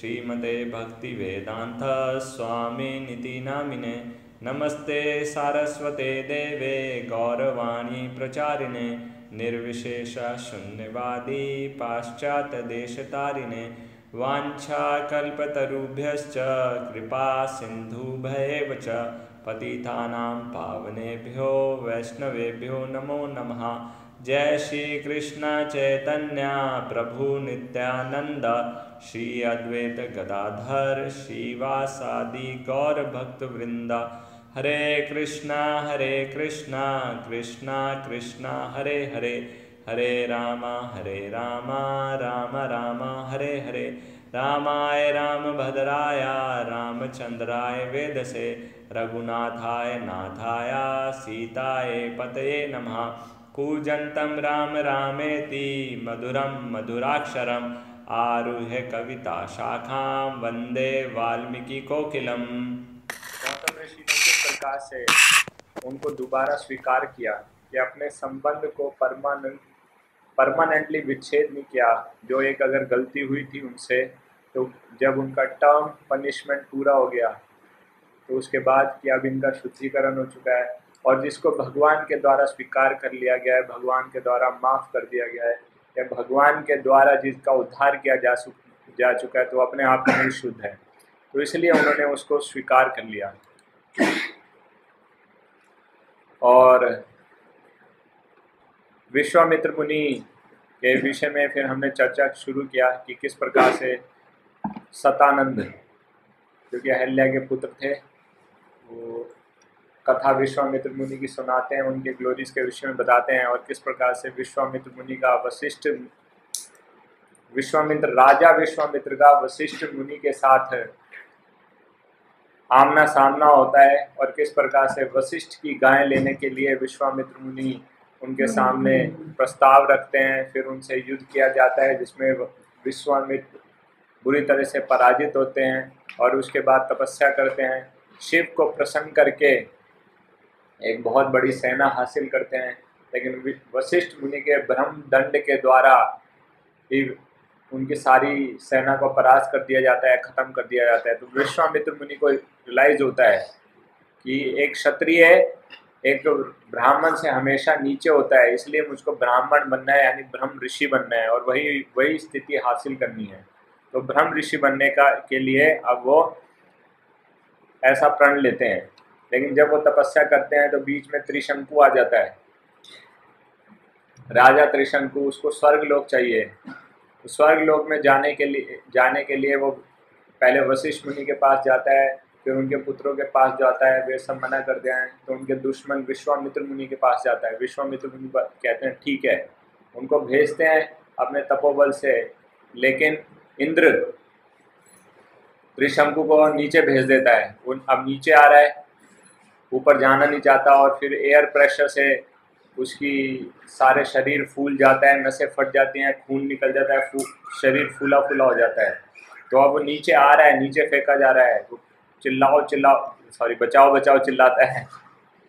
श्रीमते भक्तिवेदान्त स्वामिनिति नामिने। नमस्ते सारस्वते देवे गौरवाणी प्रचारिणे। निर्विशेष शून्यवादी पाश्चात्यदेशतारिणे वाञ्छाकल्पतरुभ्यश्च, कृपा च। पतितानां पावनेभ्यो, वैष्णवेभ्यो नमो नमः। जय श्री कृष्ण चैतन्य प्रभु नित्यानंद श्री अद्वैत गदाधर, श्रीवासादि गौर भक्त वृंद हरे कृष्णा हरे कृष्णा कृष्णा कृष्णा, हरे हरे। हरे राम हरे राम राम राम, हरे हरे। रामाय रामभद्राय, रामचंद्राय वेदसे, रघुनाथाय नाथाय, सीताय पतये नमः। कूजन्तं राम रामेति मधुरं मधुराक्षरम् आरुह्य कविता शाखां वंदे वाल्मीकिकोकिलम् गौतम ऋषि ने किस प्रकार से उनको दोबारा स्वीकार किया कि अपने संबंध को परमानेंट परमानेंटली विच्छेद नहीं किया, जो एक अगर गलती हुई थी उनसे तो जब उनका टर्म पनिशमेंट पूरा हो गया तो उसके बाद कि अब इनका शुद्धिकरण हो चुका है और जिसको भगवान के द्वारा स्वीकार कर लिया गया है, भगवान के द्वारा माफ़ कर दिया गया है, या भगवान के द्वारा जिसका उद्धार किया जा जा चुका है तो अपने आप में शुद्ध है। तो इसलिए उन्होंने उसको स्वीकार कर लिया। और विश्वामित्र मुनि के विषय में फिर हमने चर्चा शुरू किया कि किस प्रकार से सतानंद, जो कि अहल्या के पुत्र थे, वो कथा विश्वामित्र मुनि की सुनाते हैं, उनके ग्लोरीज के विषय में बताते हैं और किस प्रकार से विश्वामित्र मुनि का वशिष्ठ विश्वामित्र, राजा विश्वामित्र का वशिष्ठ मुनि के साथ आमना सामना होता है और किस प्रकार से वशिष्ठ की गाय लेने के लिए विश्वामित्र मुनि उनके सामने प्रस्ताव रखते हैं, फिर उनसे युद्ध किया जाता है जिसमें विश्वामित्र बुरी तरह से पराजित होते हैं और उसके बाद तपस्या करते हैं। शिव को प्रसन्न करके एक बहुत बड़ी सेना हासिल करते हैं। लेकिन वशिष्ठ मुनि के ब्रह्म दंड के द्वारा ही उनकी सारी सेना को परास्त कर दिया जाता है, ख़त्म कर दिया जाता है। तो विश्वामित्र मुनि को रियलाइज़ होता है कि एक क्षत्रिय, एक ब्राह्मण से हमेशा नीचे होता है, इसलिए मुझको ब्राह्मण बनना है, यानी ब्रह्म ऋषि बनना है, और वही वही स्थिति हासिल करनी है। तो ब्रह्म ऋषि बनने का, के लिए अब वो ऐसा प्रण लेते हैं। लेकिन जब वो तपस्या करते हैं तो बीच में त्रिशंकु आ जाता है। राजा त्रिशंकु, उसको स्वर्ग लोक चाहिए। तो स्वर्ग लोक में जाने के लिए, जाने के लिए वो पहले वशिष्ठ मुनि के पास जाता है, फिर उनके पुत्रों के पास जाता है, वे सब मना करते हैं तो उनके दुश्मन विश्वामित्र मुनि के पास जाता है। विश्वामित्र मुनि कहते हैं, ठीक है। उनको भेजते हैं अपने तपोबल से, लेकिन इंद्र त्रिशंकु को नीचे भेज देता है। उन, अब नीचे आ रहा है। ऊपर जाना नहीं चाहता और फिर एयर प्रेशर से उसकी सारे शरीर फूल जाता है नसें फट जाती हैं खून निकल जाता है फू, शरीर फूला फूला हो जाता है। तो अब वो नीचे आ रहा है नीचे फेंका जा रहा है। चिल्लाओ चिल्लाओ सॉरी बचाओ बचाओ चिल्लाता है।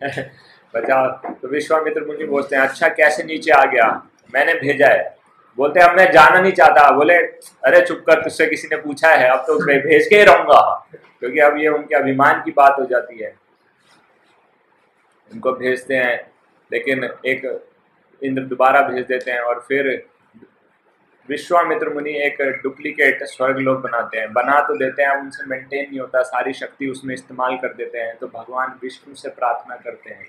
बचाओ। तो विश्वामित्र मुनि बोलते हैं अच्छा कैसे नीचे आ गया? मैंने भेजा है। बोलते हैं अब मैं जाना नहीं चाहता। बोले अरे चुप कर तुझसे किसी ने पूछा है अब तो भेज के ही रहूँगा। क्योंकि अब ये उनके अभिमान की बात हो जाती है। उनको भेजते हैं, लेकिन एक इंद्र दोबारा भेज देते हैं और फिर विश्वामित्र मुनि एक डुप्लीकेट स्वर्ग लोग बनाते हैं। बना तो देते हैं, उनसे मेंटेन नहीं होता, सारी शक्ति उसमें इस्तेमाल कर देते हैं। तो भगवान विष्णु से प्रार्थना करते हैं।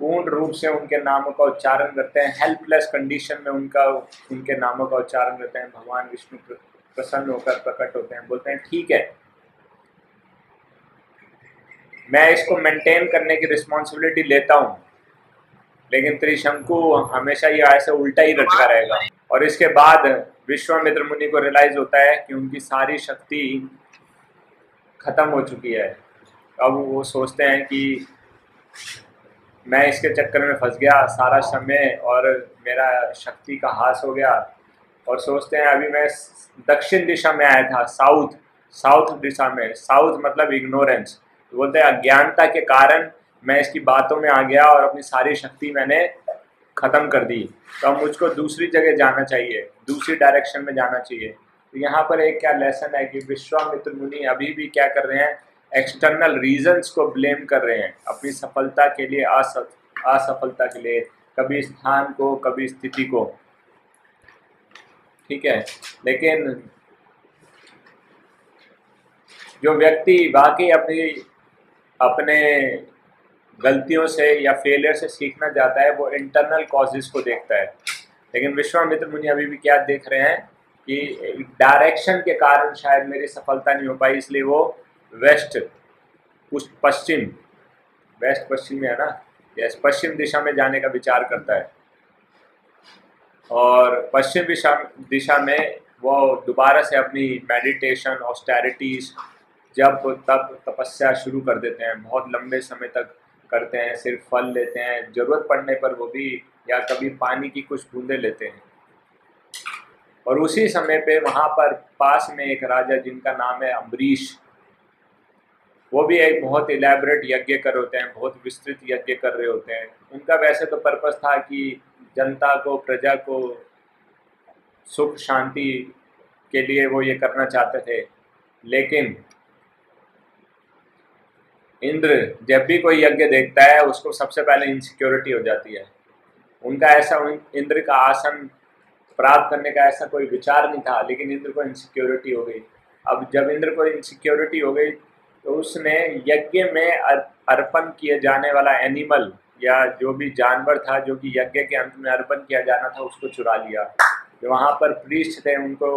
पूर्ण रूप से उनके नामों का उच्चारण करते हैं। हेल्पलेस कंडीशन में उनका, उनके नामों का उच्चारण करते हैं। भगवान विष्णु प्रसन्न होकर प्रकट होते हैं। बोलते हैं, ठीक है मैं इसको मेंटेन करने की रिस्पॉन्सिबिलिटी लेता हूँ। लेकिन त्रिशंकु हमेशा ये ऐसे उल्टा ही रटका रहेगा। और इसके बाद विश्वामित्र मुनि को रियलाइज़ होता है कि उनकी सारी शक्ति खत्म हो चुकी है। अब वो सोचते हैं कि मैं इसके चक्कर में फंस गया, सारा समय और मेरा शक्ति का हास हो गया। और सोचते हैं अभी मैं दक्षिण दिशा में आया था साउथ साउथ दिशा में। साउथ मतलब इग्नोरेंस तो बोलते हैं, अज्ञानता के कारण मैं इसकी बातों में आ गया और अपनी सारी शक्ति मैंने ख़त्म कर दी। तो अब मुझको दूसरी जगह जाना चाहिए, दूसरी डायरेक्शन में जाना चाहिए। तो यहाँ पर एक क्या लेसन है कि विश्वामित्र मुनि अभी भी क्या कर रहे हैं एक्सटर्नल रीजंस को ब्लेम कर रहे हैं, अपनी सफलता के लिए असफलता के लिए, कभी स्थान को, कभी स्थिति को। ठीक है? लेकिन जो व्यक्ति वाकई अपनी अपने गलतियों से या फेलियर से सीखना चाहता है, वो इंटरनल कॉजेज को देखता है। लेकिन विश्वामित्र मुनि अभी भी क्या देख रहे हैं कि डायरेक्शन के कारण शायद मेरी सफलता नहीं हो पाई, इसलिए वो वेस्ट पश्चिम वेस्ट पश्चिम में है ना? यस पश्चिम दिशा में जाने का विचार करता है। और पश्चिम दिशा दिशा में वो दोबारा से अपनी मेडिटेशन ऑस्टैरिटीज जब तब तपस्या शुरू कर देते हैं, बहुत लंबे समय तक करते हैं, सिर्फ़ फल लेते हैं, ज़रूरत पड़ने पर वो भी या कभी पानी की कुछ बूंदे लेते हैं। और उसी समय पे वहाँ पर पास में एक राजा जिनका नाम है अम्बरीश, वो भी एक बहुत इलेबरेट यज्ञ कर होते हैं, बहुत विस्तृत यज्ञ कर रहे होते हैं। उनका वैसे तो पर्पज था कि जनता को, प्रजा को सुख, शांति के लिए वो ये करना चाहते थे, लेकिन इंद्र जब भी कोई यज्ञ देखता है, उसको सबसे पहले इनसिक्योरिटी हो जाती है। उनका ऐसा इंद्र का आसन प्राप्त करने का ऐसा कोई विचार नहीं था, लेकिन इंद्र को इनसिक्योरिटी हो गई। अब जब इंद्र को इनसिक्योरिटी हो गई तो उसने यज्ञ में अर्पण किए जाने वाला एनिमल या जो भी जानवर था, जो कि यज्ञ के अंत में अर्पण किया जाना था, उसको चुरा लिया। जो वहाँ पर प्रीस्ट थे, उनको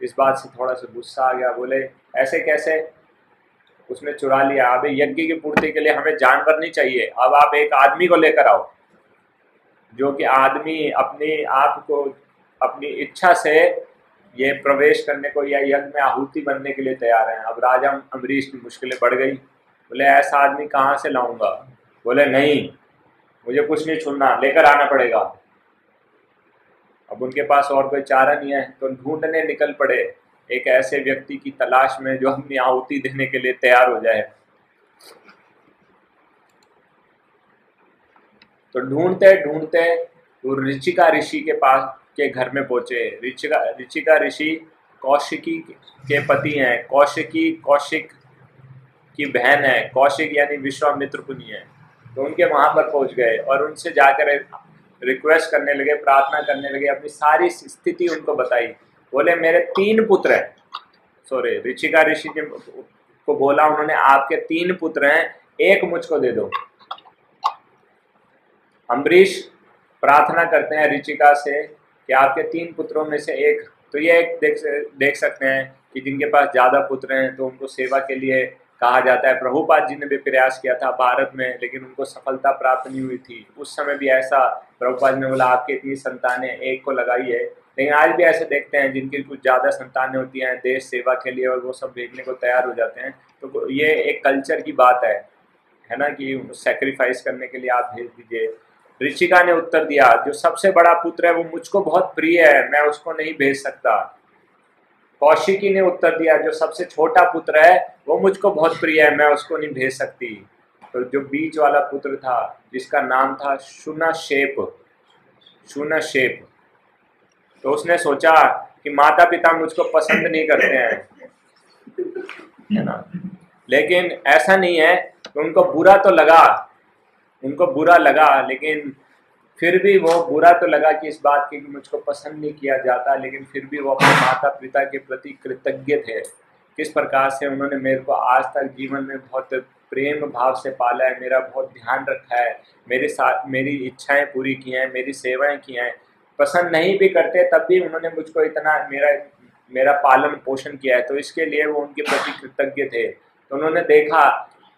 इस बात से थोड़ा सा गुस्सा आ गया, बोले, ऐसे कैसे उसने चुरा लिया। अब यज्ञ की पूर्ति के लिए हमें जानवर नहीं चाहिए। अब आप एक आदमी को लेकर आओ, जो कि आदमी अपने आप को, अपनी इच्छा से ये प्रवेश करने को या यज्ञ में आहुति बनने के लिए तैयार हैं। अब राजा अम्बरीश की मुश्किलें बढ़ गई। बोले, ऐसा आदमी कहाँ से लाऊँगा? बोले, नहीं, मुझे कुछ नहीं छुड़ना लेकर आना पड़ेगा। अब उनके पास और कोई चारा नहीं है तो ढूँढने निकल पड़े। एक ऐसे व्यक्ति की तलाश में जो अपनी आहुति देने के लिए तैयार हो जाए। तो ढूंढते ढूंढते वो ऋचिका ऋषि के पास, के घर में पहुँचे। ऋचिका ऋचिका ऋषि कौशिकी के पति हैं। कौशिकी, कौशिक की बहन है। कौशिक यानी विश्वामित्र पुनी है। तो उनके वहाँ पर पहुँच गए और उनसे जाकर रिक्वेस्ट करने लगे, प्रार्थना करने लगे, अपनी सारी स्थिति उनको बताई। बोले, मेरे तीन पुत्र हैं। सॉरी ऋषिका ऋषि जी को बोला, उन्होंने आपके तीन पुत्र हैं, एक मुझको दे दो। अम्बरीश प्रार्थना करते हैं ऋचिका से कि आपके तीन पुत्रों में से एक तो ये एक देख देख सकते हैं कि जिनके पास ज़्यादा पुत्र हैं तो उनको सेवा के लिए कहा जाता है। प्रभुपाद जी ने भी प्रयास किया था भारत में, लेकिन उनको सफलता प्राप्त नहीं हुई थी। उस समय भी ऐसा, प्रभुपाद ने बोला, आपके इतनी संतानें एक को लगाई है लेकिन आज भी ऐसे देखते हैं जिनकी कुछ ज़्यादा संतानें होती हैं, देश सेवा के लिए और वो सब देखने को तैयार हो जाते हैं। तो ये एक कल्चर की बात है है ना कि सेक्रीफाइस करने के लिए आप भेज दीजिए। ऋषिका ने उत्तर दिया, जो सबसे बड़ा पुत्र है वो मुझको बहुत प्रिय है, मैं उसको नहीं भेज सकता। कौशिकी ने उत्तर दिया, जो सबसे छोटा पुत्र है वो मुझको बहुत प्रिय है, मैं उसको नहीं भेज सकती। तो जो बीच वाला पुत्र था, जिसका नाम था शुना शेप शुना शेप तो उसने सोचा कि माता पिता मुझको पसंद नहीं करते हैं। है ना? लेकिन ऐसा नहीं है कि उनको बुरा तो लगा, उनको बुरा लगा, लेकिन फिर भी वो बुरा तो लगा कि इस बात की कि मुझको पसंद नहीं किया जाता, लेकिन फिर भी वो अपने माता पिता के प्रति कृतज्ञ थे। किस प्रकार से उन्होंने मेरे को आज तक जीवन में बहुत प्रेम भाव से पाला है, मेरा बहुत ध्यान रखा है, मेरे साथ मेरी इच्छाएँ पूरी की हैं, मेरी सेवाएँ की हैं पसंद नहीं भी करते, तब भी उन्होंने मुझको इतना मेरा मेरा पालन पोषण किया है। तो इसके लिए वो उनके प्रति कृतज्ञ थे। तो उन्होंने देखा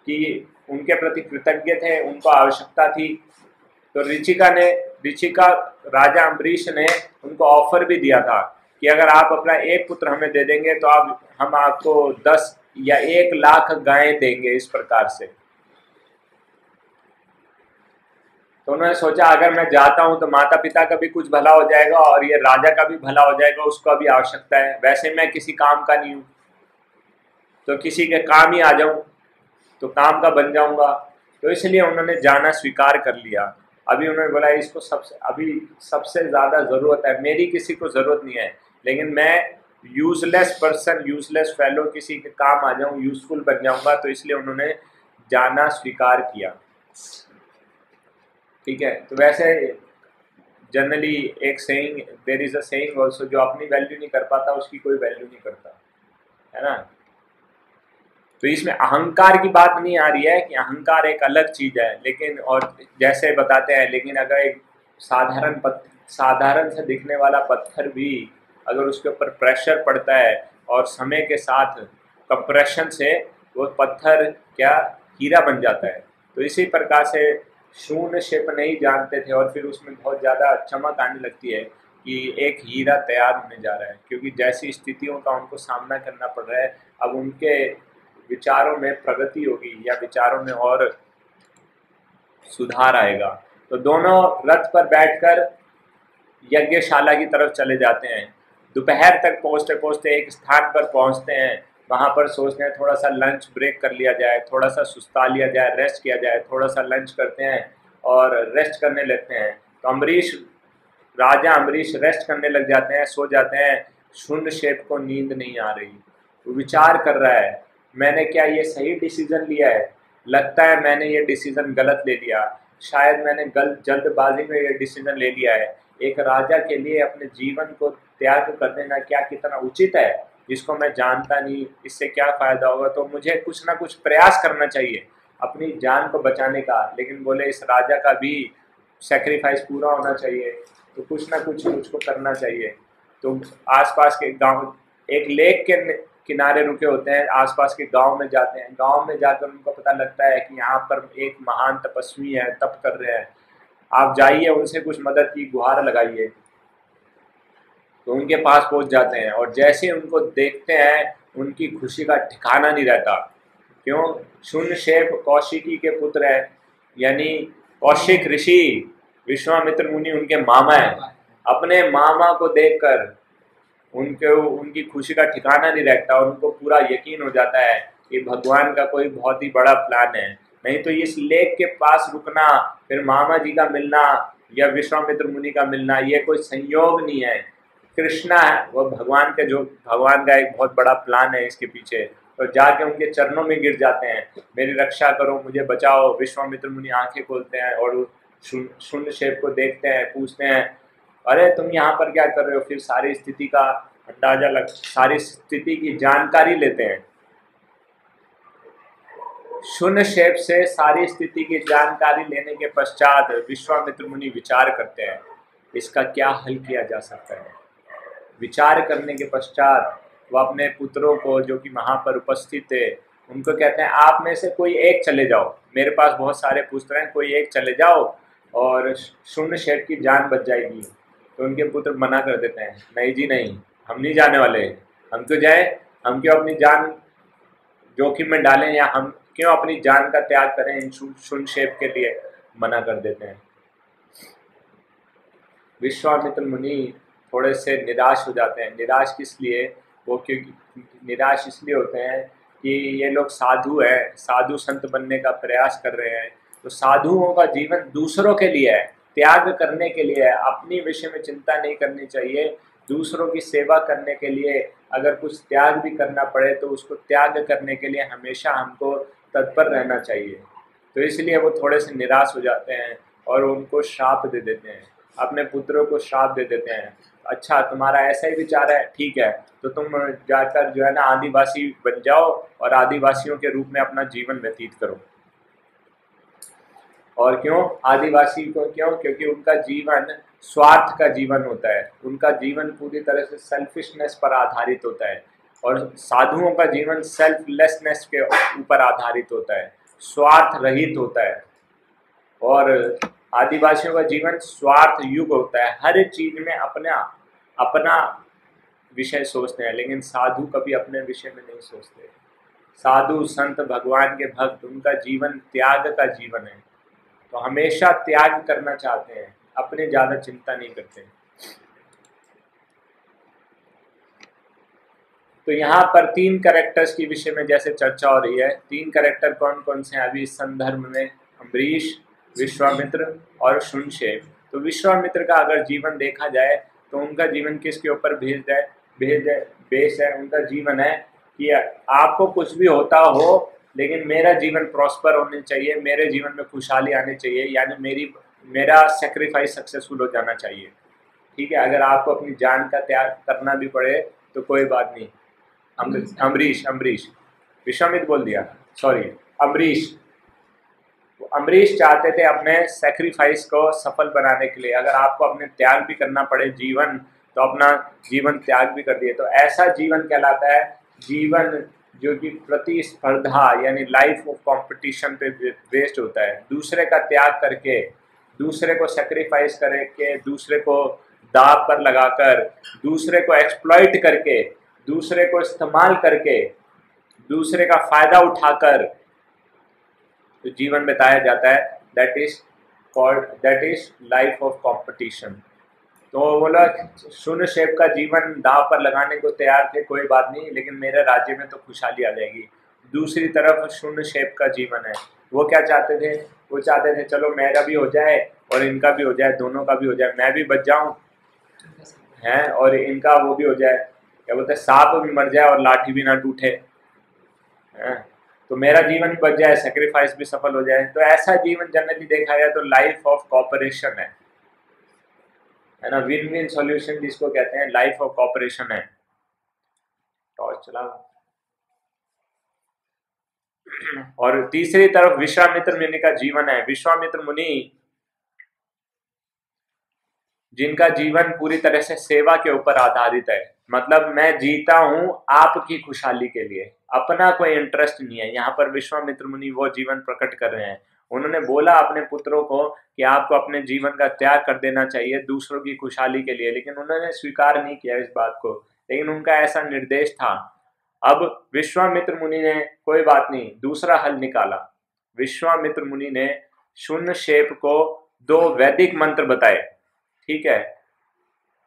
कि उनके प्रति कृतज्ञ थे, उनको आवश्यकता थी। तो ऋचिका ने, ऋचिका, राजा अम्बरीश ने उनको ऑफ़र भी दिया था कि अगर आप अपना एक पुत्र हमें दे देंगे तो आप, हम आपको दस या एक लाख गायें देंगे इस प्रकार से। तो उन्होंने सोचा, अगर मैं जाता हूँ तो माता पिता का भी कुछ भला हो जाएगा और ये राजा का भी भला हो जाएगा, उसका भी आवश्यकता है। वैसे मैं किसी काम का नहीं हूँ। तो किसी के काम ही आ जाऊँ तो काम का बन जाऊँगा। तो इसलिए उन्होंने जाना स्वीकार कर लिया। अभी उन्होंने बोला, इसको सबसे, अभी सबसे ज़्यादा ज़रूरत है। मेरी किसी को ज़रूरत नहीं है, लेकिन मैं यूजलेस पर्सन यूजलेस फेलो किसी के काम आ जाऊँ यूजफुल बन जाऊँगा। तो इसलिए उन्होंने जाना स्वीकार किया। ठीक है? तो वैसे जनरली एक saying there is a also जो अपनी वैल्यू नहीं कर पाता, उसकी कोई वैल्यू नहीं करता, है ना? तो इसमें अहंकार की बात नहीं आ रही है कि अहंकार एक अलग चीज़ है, लेकिन और जैसे बताते हैं, लेकिन अगर एक साधारण साधारण से दिखने वाला पत्थर भी अगर उसके ऊपर प्रेशर पड़ता है और समय के साथ कंप्रेशन से वो पत्थर क्या, हीरा बन जाता है। तो इसी प्रकार से शून्य शिप नहीं जानते थे और फिर उसमें बहुत ज़्यादा चमक आने लगती है कि एक हीरा तैयार होने जा रहा है। क्योंकि जैसी स्थितियों का उनको सामना करना पड़ रहा है, अब उनके विचारों में प्रगति होगी या विचारों में और सुधार आएगा। तो दोनों रथ पर बैठकर यज्ञशाला की तरफ़ चले जाते हैं। दोपहर तक पहुँचते पहुँचते एक स्थान पर पहुँचते हैं। वहाँ पर सोचते हैं, थोड़ा सा लंच ब्रेक कर लिया जाए, थोड़ा सा सुस्ता लिया जाए रेस्ट किया जाए, थोड़ा सा लंच करते हैं और रेस्ट करने लगते हैं। तो अम्बरीश राजा अम्बरीश रेस्ट करने लग जाते हैं, सो जाते हैं। शून्य शेप को नींद नहीं आ रही। विचार कर रहा है, मैंने क्या ये सही डिसीज़न लिया है? लगता है मैंने ये डिसीज़न गलत ले लिया। शायद मैंने गलत जल्दबाजी में ये डिसीज़न ले लिया है। एक राजा के लिए अपने जीवन को त्याग कर देना क्या कितना उचित है? जिसको मैं जानता नहीं, इससे क्या फ़ायदा होगा? तो मुझे कुछ ना कुछ प्रयास करना चाहिए अपनी जान को बचाने का। लेकिन बोले, इस राजा का भी सेक्रीफाइस पूरा होना चाहिए। तो कुछ ना कुछ मुझको करना चाहिए। तो आसपास के गाँव, एक लेक के किनारे रुके होते हैं। आसपास के गाँव में जाते हैं। गाँव में जाकर उनको पता लगता है कि यहाँ पर एक महान तपस्वी है, तप कर रहे हैं। आप जाइए, उनसे कुछ मदद की, गुहार लगाइए। तो उनके पास पहुँच जाते हैं और जैसे उनको देखते हैं, उनकी खुशी का ठिकाना नहीं रहता। क्यों? शून्य शेप कौशिकी के पुत्र है, यानी कौशिक ऋषि, विश्वामित्र मुनि उनके मामा है। अपने मामा को देखकर उनके, उनकी खुशी का ठिकाना नहीं रहता उनको पूरा यकीन हो जाता है कि भगवान का कोई बहुत ही बड़ा प्लान है। नहीं तो इस लेक के पास रुकना, फिर मामा जी का मिलना या विश्वामित्र मुनि का मिलना, ये कोई संयोग नहीं है। कृष्णा है, वो भगवान का जो, भगवान का एक बहुत बड़ा प्लान है इसके पीछे। तो जाके उनके चरणों में गिर जाते हैं। मेरी रक्षा करो, मुझे बचाओ। विश्वामित्र मुनि आँखें खोलते हैं और शून्य शेप को देखते हैं, पूछते हैं, अरे, तुम यहाँ पर क्या कर रहे हो? फिर सारी स्थिति का अंदाज़ा लग, सारी स्थिति की जानकारी लेते हैं। शून्य शेप से सारी स्थिति की जानकारी लेने के पश्चात विश्वामित्र मुनि विचार करते हैं, इसका क्या हल किया जा सकता है? विचार करने के पश्चात वो अपने पुत्रों को, जो कि वहाँ पर उपस्थित थे, उनको कहते हैं, आप में से कोई एक चले जाओ। मेरे पास बहुत सारे पुत्र हैं, कोई एक चले जाओ और शून्य शेठ की जान बच जाएगी। तो उनके पुत्र मना कर देते हैं, नहीं जी, नहीं, हम नहीं जाने वाले। हम क्यों जाए, हम क्यों अपनी जान जोखिम में डालें या हम क्यों अपनी जान का त्याग करें इन शून्य शेप के लिए? मना कर देते हैं। विश्वामित्र मुनि थोड़े से निराश हो जाते हैं। निराश किस लिए? वो क्योंकि निराश इसलिए होते हैं कि ये लोग साधु हैं, साधु संत बनने का प्रयास कर रहे हैं। तो साधुओं का जीवन दूसरों के लिए है, त्याग करने के लिए है। अपनी विषय में चिंता नहीं करनी चाहिए। दूसरों की सेवा करने के लिए अगर कुछ त्याग भी करना पड़े तो उसको त्याग करने के लिए हमेशा हमको तत्पर रहना चाहिए। तो इसलिए वो थोड़े से निराश हो जाते हैं और उनको श्राप दे देते हैं। अपने पुत्रों को श्राप दे देते हैं। अच्छा तुम्हारा ऐसा ही विचार है? ठीक है तो तुम जाकर जो है ना आदिवासी बन जाओ और आदिवासियों के रूप में अपना जीवन व्यतीत करो। और क्यों? आदिवासी को क्यों? क्योंकि उनका जीवन स्वार्थ का जीवन होता है। उनका जीवन पूरी तरह से सेल्फिशनेस पर आधारित होता है और साधुओं का जीवन सेल्फलेसनेस के ऊपर आधारित होता है। स्वार्थ रहित होता है। और आदिवासियों का जीवन स्वार्थ युग होता है। हर चीज़ में अपना अपना विषय सोचते हैं, लेकिन साधु कभी अपने विषय में नहीं सोचते। साधु, संत, भगवान के भक्त, उनका जीवन त्याग का जीवन है। तो हमेशा त्याग करना चाहते हैं, अपने ज़्यादा चिंता नहीं करते। तो यहाँ पर तीन करेक्टर्स के विषय में जैसे चर्चा हो रही है, तीन करेक्टर कौन कौन से हैं? अभी संदर्भ में अम्बरीश विश्वामित्र और शेप तो विश्वामित्र का अगर जीवन देखा जाए तो उनका जीवन किसके ऊपर भेज है? भेज है, बेस है, उनका जीवन है कि आपको कुछ भी होता हो, लेकिन मेरा जीवन प्रॉस्पर होने चाहिए, मेरे जीवन में खुशहाली आनी चाहिए, यानी मेरी, मेरा सेक्रीफाइस सक्सेसफुल हो जाना चाहिए। ठीक है? अगर आपको अपनी जान का त्याग करना भी पड़े तो कोई बात नहीं। अमरीश अमरीश विश्वामित बोल दिया। सॉरी अमरीश अमरीश चाहते थे अपने सेक्रीफाइस को सफल बनाने के लिए। अगर आपको अपने त्याग भी करना पड़े जीवन तो अपना जीवन त्याग भी कर दिए। तो ऐसा जीवन कहलाता है, जीवन जो कि प्रतिस्पर्धा, यानी लाइफ ऑफ़ कंपटीशन पे बेस्ड होता है। दूसरे का त्याग करके, दूसरे को सेक्रीफाइस करके, दूसरे को दाव पर लगाकर, दूसरे को एक्सप्लॉइट करके, दूसरे को इस्तेमाल करके, दूसरे का फ़ायदा उठाकर जो जीवन बताया जाता है that is called that is life of competition तो बोला शून्य शेप का जीवन दाव पर लगाने को तैयार थे, कोई बात नहीं, लेकिन मेरे राज्य में तो खुशहाली आ जाएगी। दूसरी तरफ़ शून्य शेप का जीवन है। वो क्या चाहते थे? वो चाहते थे, चलो मेरा भी हो जाए और इनका भी हो जाए, दोनों का भी हो जाए, मैं भी बच जाऊँ, हैं, और इनका वो भी हो जाए। क्या बोलते हैं? सांप भी मर जाए और लाठी भी ना टूटे, है। तो मेरा जीवन भी बच जाए सेक्रीफाइस भी सफल हो जाए। तो ऐसा जीवन जनरली देखा गया तो लाइफ ऑफ़ कॉपरेशन है। है ना? विन विन सॉल्यूशन जिसको कहते हैं लाइफ ऑफ़ कॉपरेशन है। टॉर्च चला और तीसरी तरफ़ विश्वामित्र मुनि का जीवन है। विश्वामित्र मुनि जिनका जीवन पूरी तरह से सेवा के ऊपर आधारित है। मतलब मैं जीता हूँ आपकी खुशहाली के लिए। अपना कोई इंटरेस्ट नहीं है। यहाँ पर विश्वामित्र मुनि वो जीवन प्रकट कर रहे हैं। उन्होंने बोला अपने पुत्रों को कि आपको अपने जीवन का त्याग कर देना चाहिए दूसरों की खुशहाली के लिए, लेकिन उन्होंने स्वीकार नहीं किया इस बात को। लेकिन उनका ऐसा निर्देश था। अब विश्वामित्र मुनि ने, कोई बात नहीं, दूसरा हल निकाला। विश्वामित्र मुनि ने शून्य शेप को दो वैदिक मंत्र बताए। ठीक है?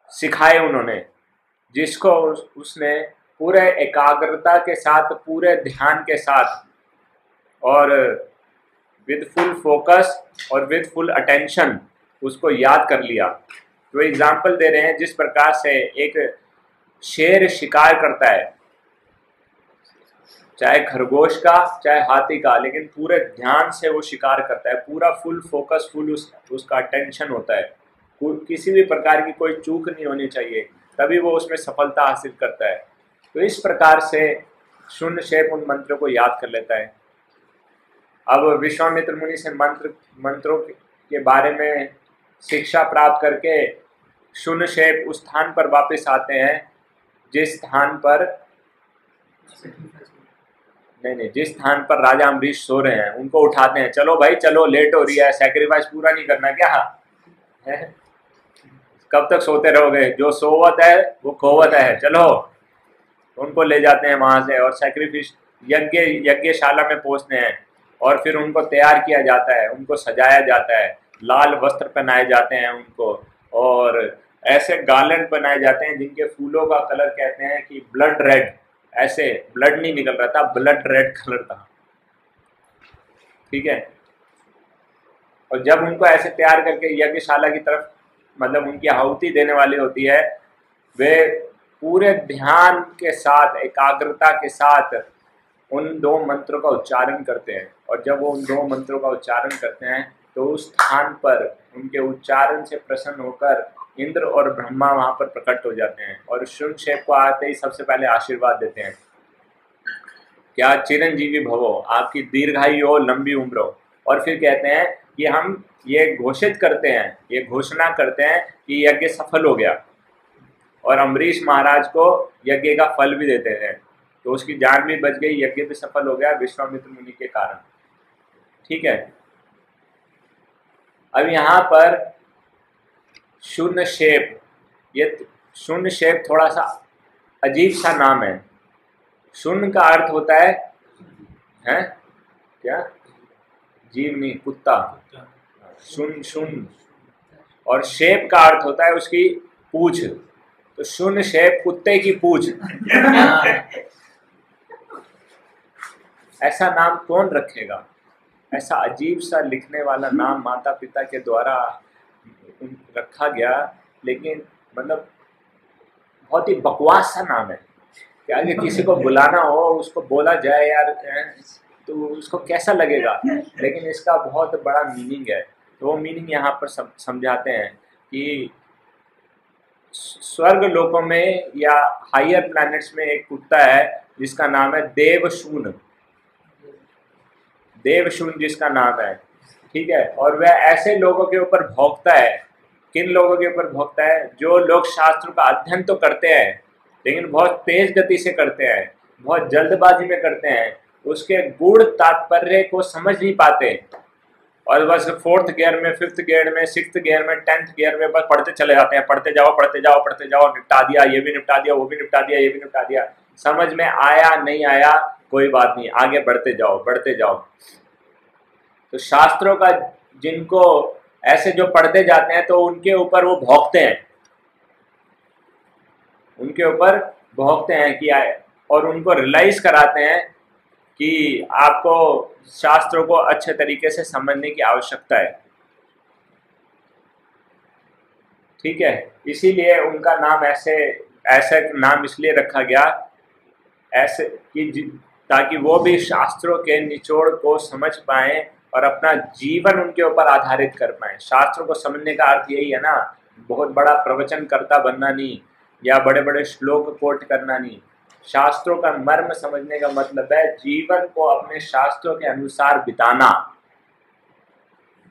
सिखाए उन्होंने। जिसको उस, उसने पूरे एकाग्रता के साथ पूरे ध्यान के साथ और विद फुल फोकस और विद फुल अटेंशन उसको याद कर लिया। तो एग्ज़ाम्पल दे रहे हैं जिस प्रकार से एक शेर शिकार करता है चाहे खरगोश का चाहे हाथी का लेकिन पूरे ध्यान से वो शिकार करता है। पूरा फुल फोकस फुल उस, उसका अटेंशन होता है। किसी भी प्रकार की कोई चूक नहीं होनी चाहिए। तभी वो उसमें सफलता हासिल करता है। तो इस प्रकार से शून्य शेप उन मंत्रों को याद कर लेता है। अब विश्वामित्र मुनि से मंत्र, मंत्रों के बारे में शिक्षा प्राप्त करके शून्य शेप उस स्थान पर वापस आते हैं, जिस स्थान पर नहीं नहीं, जिस स्थान पर राजा अम्बरीश सो रहे हैं, उनको उठाते हैं। चलो भाई, चलो, लेट हो रही है सेक्रीफाइस पूरा नहीं करना क्या? है? कब तक सोते रहोगे? जो सोवत है, वो खोवत है। चलो, उनको ले जाते हैं वहाँ से और सेक्रीफिस यज्ञ, यज्ञशाला में पहुँचते हैं और फिर उनको तैयार किया जाता है, उनको सजाया जाता है। लाल वस्त्र पहनाए जाते हैं उनको और ऐसे गार्लेंड बनाए जाते हैं जिनके फूलों का कलर कहते हैं कि ब्लड रेड ऐसे ब्लड नहीं निकल रहा था ब्लड रेड कलर था। ठीक है? और जब उनको ऐसे तैयार करके यज्ञशाला की तरफ़ मतलब उनकी आहुति देने वाली होती है, वे पूरे ध्यान के साथ, एकाग्रता के साथ उन दो मंत्रों का उच्चारण करते हैं। और जब वो उन दो मंत्रों का उच्चारण करते हैं तो उस स्थान पर उनके उच्चारण से प्रसन्न होकर इंद्र और ब्रह्मा वहाँ पर प्रकट हो जाते हैं और शुभ शेप को आते ही सबसे पहले आशीर्वाद देते हैं। क्या चिरंजीवी भवो, आपकी दीर्घायु हो, लंबी उम्र हो। और फिर कहते हैं कि हम ये घोषित करते हैं, ये घोषणा करते हैं कि यज्ञ सफल हो गया। और अम्बरीश महाराज को यज्ञ का फल भी देते हैं। तो उसकी जान भी बच गई, यज्ञ भी सफल हो गया विश्वामित्र मुनि के कारण। ठीक है? अब यहाँ पर शून्य शेप ये शून्य शेप थोड़ा सा अजीब सा नाम है। शून्य का अर्थ होता है, हैं? क्या? जीव नहीं कुत्ता। शून्य शून्य और शेप का अर्थ होता है उसकी पूछ। तो शून्य शेप कुत्ते की पूछ। ऐसा नाम कौन रखेगा? ऐसा अजीब सा लिखने वाला नाम माता पिता के द्वारा रखा गया लेकिन मतलब बहुत ही बकवास सा नाम है। कि आगे किसी को बुलाना हो उसको बोला जाए यार तो उसको कैसा लगेगा? लेकिन इसका बहुत बड़ा मीनिंग है। तो वो मीनिंग यहाँ पर समझाते हैं कि स्वर्ग लोकों में या हायर प्लैनेट्स में एक कुत्ता है जिसका नाम है देवशून। देवशून जिसका नाम है, ठीक है? और वह ऐसे लोगों के ऊपर भोगता है। किन लोगों के ऊपर भोगता है? जो लोग शास्त्र का अध्ययन तो करते हैं, लेकिन बहुत तेज गति से करते हैं, बहुत जल्दबाजी में करते हैं। उसके गुड़ तात्पर्य को समझ नहीं पाते। और बस फोर्थ गियर में फिफ्थ गियर में सिक्स गियर में टेंथ गियर में बस पढ़ते चले जाते हैं। पढ़ते जाओ पढ़ते जाओ पढ़ते जाओ, निपटा दिया, ये भी निपटा दिया, वो भी निपटा दिया, ये भी निपटा दिया। समझ में आया, नहीं आया, कोई बात नहीं। आगे बढ़ते जाओ बढ़ते जाओ। तो शास्त्रों का जिनको ऐसे जो पढ़ते जाते हैं तो उनके ऊपर वो भोगते हैं। उनके ऊपर भोगते हैं कि आए, और उनको रियलाइज़ कराते हैं कि आपको शास्त्रों को अच्छे तरीके से समझने की आवश्यकता है। ठीक है? इसीलिए उनका नाम ऐसे ऐसे नाम इसलिए रखा गया, ऐसे कि ताकि वो भी शास्त्रों के निचोड़ को समझ पाए और अपना जीवन उनके ऊपर आधारित कर पाए। शास्त्रों को समझने का अर्थ यही है ना, बहुत बड़ा प्रवचन करता बनना नहीं, या बड़े बड़े श्लोक कोट करना नहीं। शास्त्रों का मर्म समझने का मतलब है जीवन को अपने शास्त्रों के अनुसार बिताना।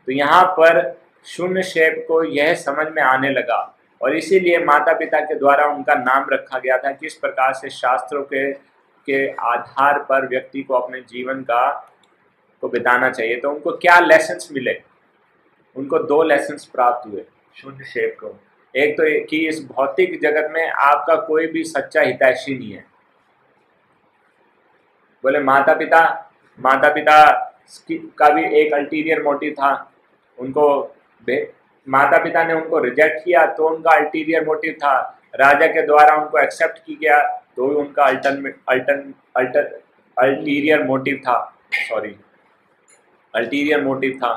तो यहाँ पर शून्य शेप को यह समझ में आने लगा और इसीलिए माता पिता के द्वारा उनका नाम रखा गया था किस प्रकार से शास्त्रों के के आधार पर व्यक्ति को अपने जीवन का, को बिताना चाहिए। तो उनको क्या लेसन्स मिले? उनको दो लेसन्स प्राप्त हुए शून्य शेप को। एक तो कि इस भौतिक जगत में आपका कोई भी सच्चा हितैषी नहीं है। बोले माता पिता माता पिता का भी एक अल्टीरियर मोटिव था। उनको माता पिता ने उनको रिजेक्ट किया तो उनका अल्टीरियर मोटिव था। राजा के द्वारा उनको एक्सेप्ट किया गया तो भी उनका अल्टरमेट अल्टन अल्टर अल्टीरियर मोटिव था। सॉरी अल्टीरियर मोटिव था।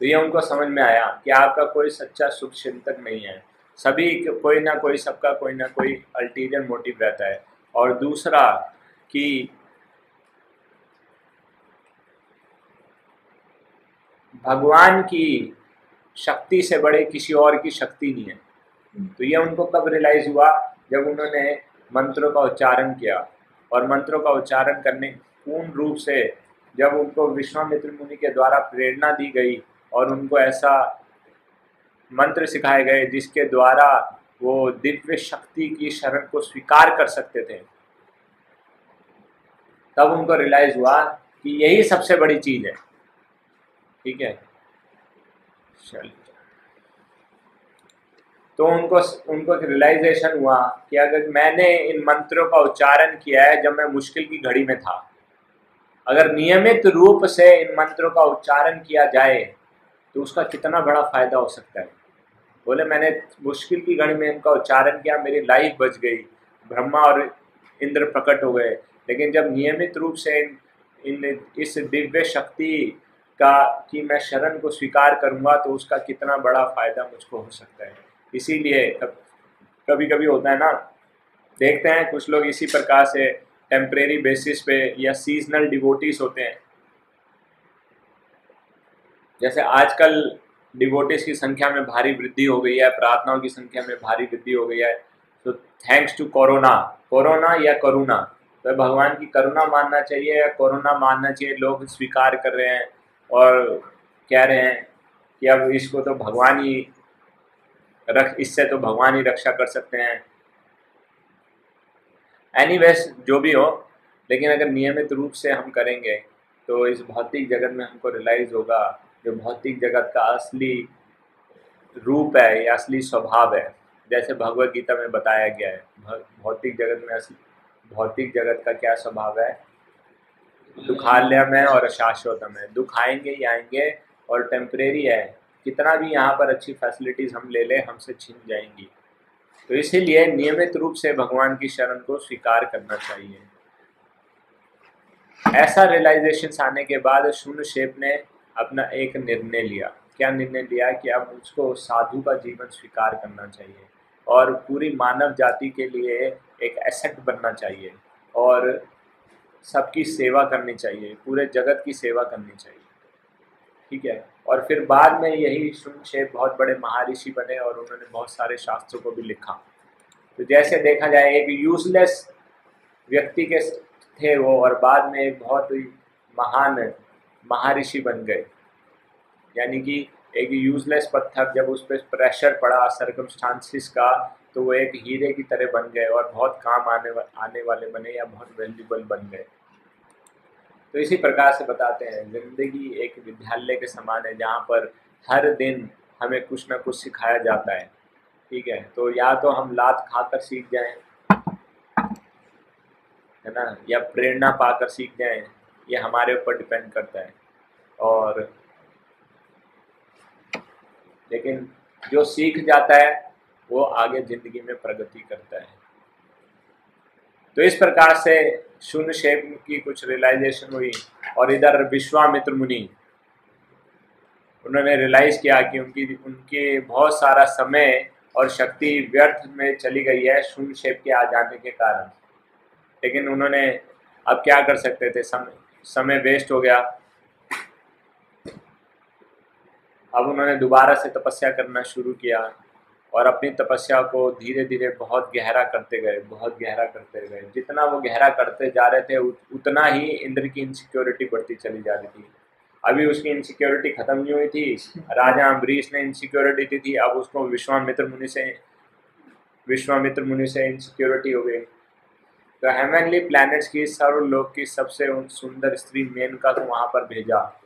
तो ये उनको समझ में आया कि आपका कोई सच्चा सुख चिंतक नहीं है। सभी कोई ना कोई, सबका कोई ना कोई अल्टीरियर मोटिव रहता है। और दूसरा कि भगवान की शक्ति से बड़े किसी और की शक्ति नहीं है। तो ये उनको कब रियलाइज़ हुआ? जब उन्होंने मंत्रों का उच्चारण किया और मंत्रों का उच्चारण करने पूर्ण रूप से जब उनको विश्वामित्र मुनि के द्वारा प्रेरणा दी गई और उनको ऐसा मंत्र सिखाए गए जिसके द्वारा वो दिव्य शक्ति की शरण को स्वीकार कर सकते थे तब उनको रियलाइज़ हुआ कि यही सबसे बड़ी चीज़ है। ठीक है? चलिए। तो उनको उनको रियलाइजेशन हुआ कि अगर मैंने इन मंत्रों का उच्चारण किया है जब मैं मुश्किल की घड़ी में था अगर नियमित रूप से इन मंत्रों का उच्चारण किया जाए तो उसका कितना बड़ा फ़ायदा हो सकता है? बोले मैंने मुश्किल की घड़ी में इनका उच्चारण किया मेरी लाइफ बच गई ब्रह्मा और इंद्र प्रकट हो गए। लेकिन जब नियमित रूप से इन, इन इस दिव्य शक्ति का कि मैं शरण को स्वीकार करूँगा तो उसका कितना बड़ा फ़ायदा मुझको हो सकता है। इसीलिए कभी कभी होता है ना, देखते हैं कुछ लोग इसी प्रकार से टेम्परेरी बेसिस पे या सीजनल डिवोटीज होते हैं। जैसे आजकल डिवोटिस की संख्या में भारी वृद्धि हो गई है, प्रार्थनाओं की संख्या में भारी वृद्धि हो गई है। तो थैंक्स टू कोरोना कोरोना या करुणा तो भगवान की करुणा मानना चाहिए या कोरोना मानना चाहिए, लोग स्वीकार कर रहे हैं। और कह रहे हैं कि अब इसको तो भगवान ही रख, इससे तो भगवान ही रक्षा कर सकते हैं। एनी जो भी हो, लेकिन अगर नियमित रूप से हम करेंगे तो इस भौतिक जगत में हमको रियलाइज़ होगा, जो भौतिक जगत का असली रूप है, या असली स्वभाव है, जैसे भगवत गीता में बताया गया है भौतिक जगत में असली भौतिक जगत का क्या स्वभाव है दुखालयम है और शाश्वतम है। दुख आएँगे ही आएँगे और टेम्परेरी है। कितना भी यहाँ पर अच्छी फैसिलिटीज़ हम ले लें, हमसे छिन जाएँगी। तो इसीलिए नियमित रूप से भगवान की शरण को स्वीकार करना चाहिए। ऐसा रियलाइजेशन आने के बाद शून्य शेप ने अपना एक निर्णय लिया। क्या निर्णय लिया कि अब उसको साधु का जीवन स्वीकार करना चाहिए और पूरी मानव जाति के लिए एक एसेट बनना चाहिए और सबकी सेवा करनी चाहिए, पूरे जगत की सेवा करनी चाहिए। ठीक है? और फिर बाद में यही शेप बहुत बड़े महारिषि बने और उन्होंने बहुत सारे शास्त्रों को भी लिखा। तो जैसे देखा जाए, एक यूजलेस व्यक्ति के थे वो और बाद में एक बहुत ही महान महारिषि बन गए। यानी कि एक यूजलेस पत्थर जब उस पर प्रेशर पड़ा सरकमस्टांसिस का तो वो एक हीरे की तरह बन गए और बहुत काम आने वा, आने वाले बने या बहुत वैल्यूबल बन गए। तो इसी प्रकार से बताते हैं ज़िंदगी एक विद्यालय के समान है जहाँ पर हर दिन हमें कुछ ना कुछ सिखाया जाता है। ठीक है? तो या तो हम लात खाकर सीख जाएँ है ना? या प्रेरणा पाकर सीख जाएँ ये हमारे ऊपर डिपेंड करता है। और लेकिन जो सीख जाता है वो आगे ज़िंदगी में प्रगति करता है। तो इस प्रकार से शून्य शेप की कुछ रियलाइजेशन हुई और इधर विश्वामित्र मुनि, उन्होंने रियलाइज़ किया कि उनकी, उनके बहुत सारा समय और शक्ति व्यर्थ में चली गई है शून्य शेप के आ जाने के कारण। लेकिन उन्होंने अब क्या कर सकते थे? समय समय वेस्ट हो गया। अब उन्होंने दोबारा से तपस्या करना शुरू किया। और अपनी तपस्या को धीरे धीरे बहुत गहरा करते गए, बहुत गहरा करते गए। जितना वो गहरा करते जा रहे थे उतना ही इंद्र की इनसिक्योरिटी बढ़ती चली जा रही थी। अभी उसकी इनसिक्योरिटी खत्म नहीं हुई थी। राजा अम्बरीश ने इनसिक्योरिटी दी थी। अब उसको विश्वामित्र मुनि से, विश्वामित्र मुनि से इनसिक्योरिटी हो गई। तो हेमनली प्लैनेट्स की सर्वलोक की सबसे सुंदर स्त्री मेनका को वहाँ पर भेजा।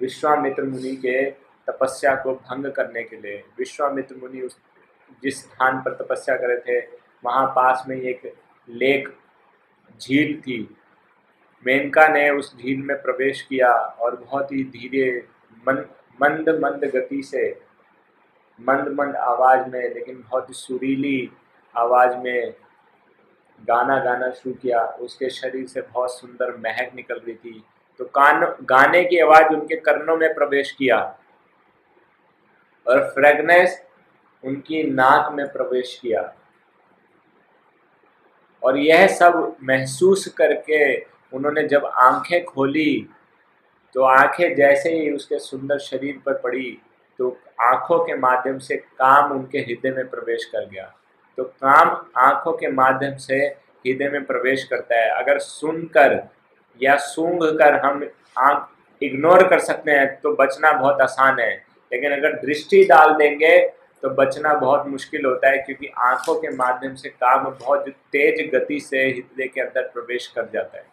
विश्वामित्र मुनि के तपस्या को भंग करने के लिए। विश्वामित्र मुनि उस, जिस स्थान पर तपस्या करे थे, वहाँ पास में एक लेक, झील थी। मेनका ने उस झील में प्रवेश किया और बहुत ही धीरे मंद मंद मंद गति से, मंद मंद आवाज़ में, लेकिन बहुत ही सुरीली आवाज़ में गाना गाना शुरू किया। उसके शरीर से बहुत सुंदर महक निकल रही थी। तो कान, गाने की आवाज़ उनके कर्नों में प्रवेश किया। और फ्रेगनेस उनकी नाक में प्रवेश किया। और यह सब महसूस करके उन्होंने जब आँखें खोली तो आँखें जैसे ही उसके सुंदर शरीर पर पड़ी तो आँखों के माध्यम से काम उनके हृदय में प्रवेश कर गया। तो काम आँखों के माध्यम से हृदय में प्रवेश करता है। अगर सुनकर या सूंघ कर हम आँख इग्नोर कर सकते हैं तो बचना बहुत आसान है। लेकिन अगर दृष्टि डाल देंगे तो बचना बहुत मुश्किल होता है, क्योंकि आँखों के माध्यम से काम बहुत तेज गति से हृदय के अंदर प्रवेश कर जाता है।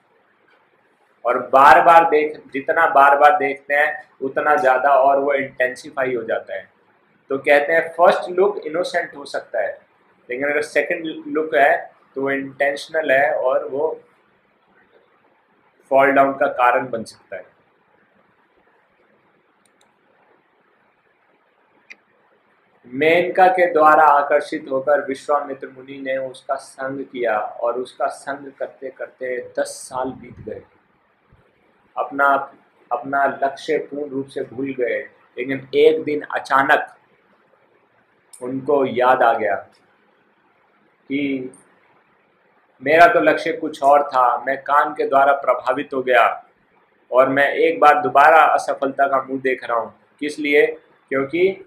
और बार बार देख, जितना बार बार देखते हैं, उतना ज़्यादा और वो इंटेंसिफाई हो जाता है। तो कहते हैं फ़र्स्ट लुक इनोसेंट हो सकता है, लेकिन अगर सेकंड लुक है तो वो इंटेंशनल है और वो फॉल डाउन का कारण बन सकता है। मेनका के द्वारा आकर्षित होकर विश्वामित्र मुनि ने उसका संग किया और उसका संग करते करते दस साल बीत गए। अपना अपना लक्ष्य पूर्ण रूप से भूल गए, लेकिन एक दिन अचानक उनको याद आ गया कि मेरा तो लक्ष्य कुछ और था, मैं काम के द्वारा प्रभावित हो गया और मैं एक बार दोबारा असफलता का मुँह देख रहा हूँ। किस लिए? क्योंकि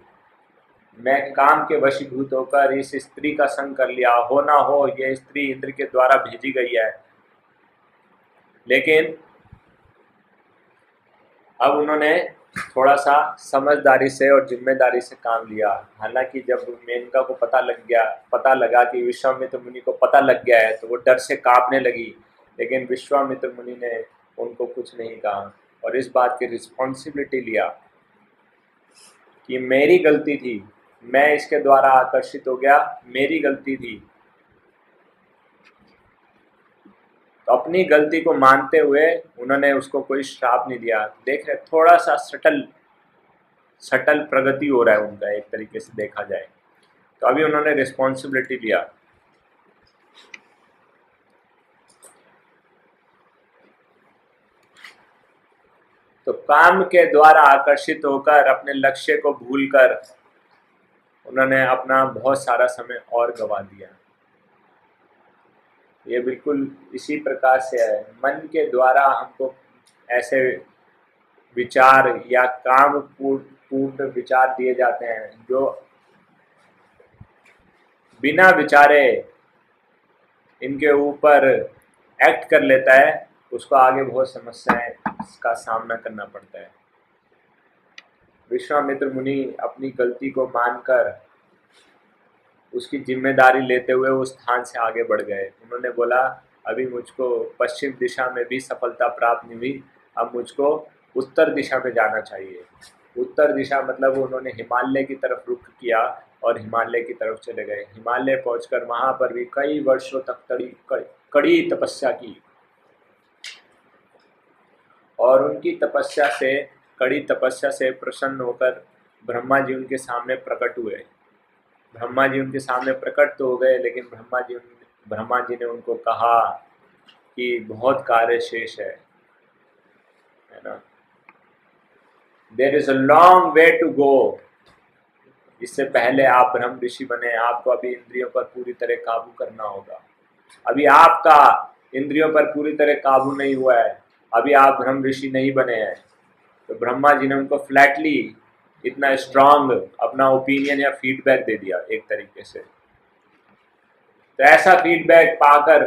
मैं काम के वशीभूत होकर इस स्त्री का संग कर लिया, हो ना हो यह स्त्री इंद्र के द्वारा भेजी गई है। लेकिन अब उन्होंने थोड़ा सा समझदारी से और ज़िम्मेदारी से काम लिया। हालाँकि जब मेनका को पता लग गया, पता लगा कि विश्वामित्र मुनि को पता लग गया है तो वो डर से कांपने लगी। लेकिन विश्वामित्र मुनि ने उनको कुछ नहीं कहा और इस बात की रिस्पॉन्सिबिलिटी लिया कि मेरी गलती थी। मैं इसके द्वारा आकर्षित हो गया, मेरी गलती थी। तो अपनी गलती को मानते हुए उन्होंने उसको कोई श्राप नहीं दिया। देख रहे थोड़ा सा सटल सटल प्रगति हो रहा है उनका, एक तरीके से देखा जाए। तो अभी उन्होंने रिस्पॉन्सिबिलिटी लिया। तो काम के द्वारा आकर्षित होकर, अपने लक्ष्य को भूलकर उन्होंने अपना बहुत सारा समय और गवा दिया। ये बिल्कुल इसी प्रकार से है। मन के द्वारा हमको ऐसे विचार या काम पूर्ण विचार दिए जाते हैं, जो बिना विचारे इनके ऊपर एक्ट कर लेता है, उसको आगे बहुत समस्याएँ का सामना करना पड़ता है। विश्वामित्र मुनि अपनी गलती को मानकर उसकी ज़िम्मेदारी लेते हुए उस स्थान से आगे बढ़ गए। उन्होंने बोला, अभी मुझको पश्चिम दिशा में भी सफलता प्राप्त नहीं हुई। अब मुझको उत्तर दिशा में जाना चाहिए। उत्तर दिशा मतलब उन्होंने हिमालय की तरफ़ रुख किया और हिमालय की तरफ़ चले गए। हिमालय पहुंचकर वहाँ पर भी कई वर्षों तक तड़ी कड़ी तपस्या की और उनकी तपस्या से कड़ी तपस्या से प्रसन्न होकर ब्रह्मा जी उनके सामने प्रकट हुए। ब्रह्मा जी उनके सामने प्रकट तो हो गए, लेकिन ब्रह्मा जी ब्रह्मा जी ने उनको कहा कि बहुत कार्य शेष है है ना? There is a long way to go इससे पहले आप ब्रह्म ऋषि बने, आपको अभी इंद्रियों पर पूरी तरह काबू करना होगा। अभी आपका इंद्रियों पर पूरी तरह काबू नहीं हुआ है, अभी आप ब्रह्म ऋषि नहीं बने हैं। तो ब्रह्मा जी ने उनको फ्लैटली इतना स्ट्रांग अपना ओपिनियन या फीडबैक दे दिया एक तरीके से। तो ऐसा फीडबैक पाकर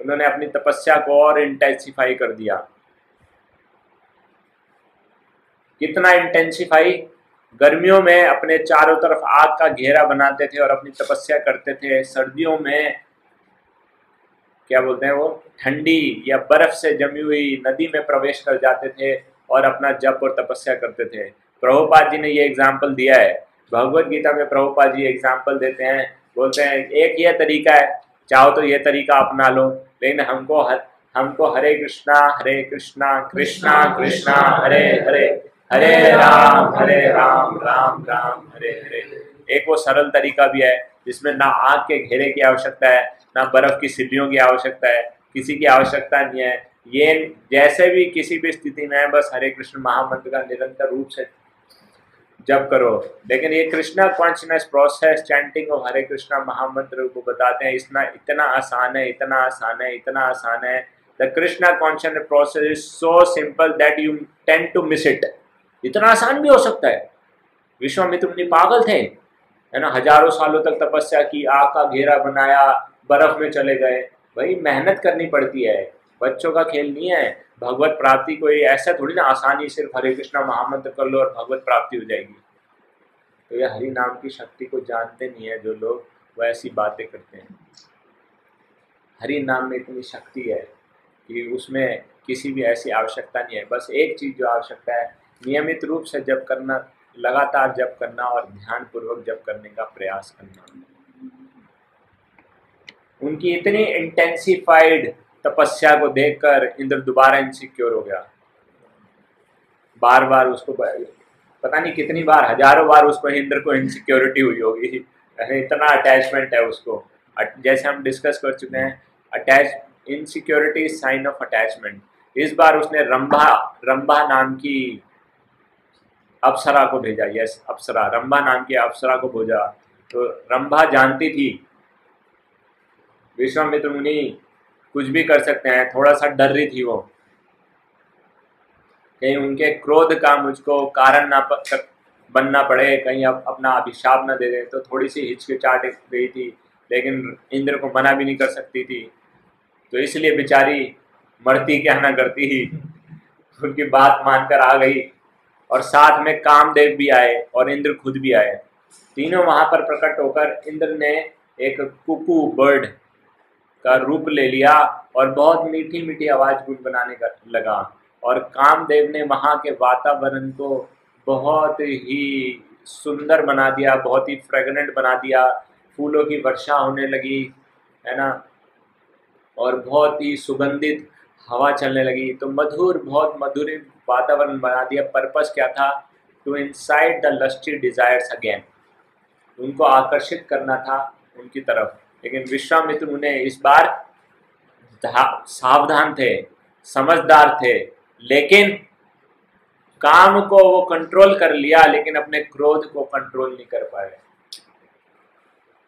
उन्होंने अपनी तपस्या को और इंटेंसिफाई कर दिया। कितना इंटेंसिफाई गर्मियों में अपने चारों तरफ़ आग का घेरा बनाते थे और अपनी तपस्या करते थे। सर्दियों में क्या बोलते हैं वो? ठंडी या बर्फ़ से जमी हुई नदी में प्रवेश कर जाते थे। और अपना जप और तपस्या करते थे। प्रभुपाद जी ने ये एग्ज़ाम्पल दिया है। भगवत गीता में प्रभुपाद जी एग्ज़ाम्पल देते हैं। बोलते हैं, एक ये तरीका है, चाहो तो ये तरीका अपना लो, लेकिन हमको हर, हमको हरे कृष्णा हरे कृष्णा कृष्णा कृष्णा, हरे हरे हरे राम हरे राम राम राम, हरे हरे। एक वो सरल तरीका भी है, जिसमें ना आग के घेरे की आवश्यकता है, ना बर्फ़ की सिल्लियों की आवश्यकता है, किसी की आवश्यकता नहीं है। ये जैसे भी किसी भी स्थिति में है बस हरे कृष्ण महामंत्र का निरंतर रूप से जब करो। लेकिन ये Krishna consciousness process chanting of Hare Krishna महामंत्र को बताते हैं इतना इतना आसान है, इतना आसान है, इतना आसान है। The Krishna conscious process is so simple that you tend to miss it इतना आसान भी हो सकता है। विश्वामित्र मुनि पागल थे, है ना? हज़ारों सालों तक तपस्या की, आग का घेरा बनाया, बर्फ़ में चले गए। भाई, मेहनत करनी पड़ती है। बच्चों का खेल नहीं है, भगवत प्राप्ति कोई ऐसा थोड़ी ना आसानी सिर्फ़ हरे कृष्णा महामंत्र कर लो और भगवत प्राप्ति हो जाएगी। तो ये हरि नाम की शक्ति को जानते नहीं है जो लोग, वो ऐसी बातें करते हैं। हरि नाम में इतनी शक्ति है कि उसमें किसी भी ऐसी आवश्यकता नहीं है। बस एक चीज़ जो आवश्यकता है, नियमित रूप से जब करना, लगातार जप करना और ध्यान पूर्वक जप करने का प्रयास करना। उनकी इतनी इंटेंसिफाइड तपस्या को देखकर इंद्र दोबारा इनसिक्योर हो गया। बार बार उसको पता नहीं कितनी बार, हज़ारों बार उसको इंद्र को इनसिक्योरिटी हुई होगी। इतना अटैचमेंट है उसको। जैसे हम डिस्कस कर चुके हैं attach insecurity sign of attachment इस बार उसने रंभा रंभा नाम की अप्सरा को भेजा। यस अप्सरा। रंभा नाम की अप्सरा को भेजा। तो रंभा जानती थी। विश्वामित्र मुनि कुछ भी कर सकते हैं। थोड़ा सा डर रही थी वो। कहीं उनके क्रोध का मुझको कारण ना बनना पड़े, कहीं अब अपना अभिशाप ना दे दे तो थोड़ी सी हिचकिचाट गई थी, लेकिन इंद्र को मना भी नहीं कर सकती थी। तो इसलिए बेचारी मरती क्या ना करती। ही उनकी बात मानकर आ गई और साथ में कामदेव भी आए और इंद्र खुद भी आए। तीनों वहाँ पर प्रकट होकर इंद्र ने एक कुकू बर्ड का रूप ले लिया और बहुत मीठी मीठी आवाज़ गुनगुनाने का लगा। और कामदेव ने वहाँ के वातावरण को बहुत ही सुंदर बना दिया, बहुत ही फ्रेगनेंट बना दिया। फूलों की वर्षा होने लगी, है ना? और बहुत ही सुगंधित हवा चलने लगी। तो मधुर, बहुत मधुर वातावरण बना दिया। पर्पस क्या था? To inside the lusty desires again उनको आकर्षित करना था उनकी तरफ़। लेकिन विश्वामित्र उन्हें इस बार सावधान थे, समझदार थे, लेकिन काम को वो कंट्रोल कर लिया, लेकिन अपने क्रोध को कंट्रोल नहीं कर पाए।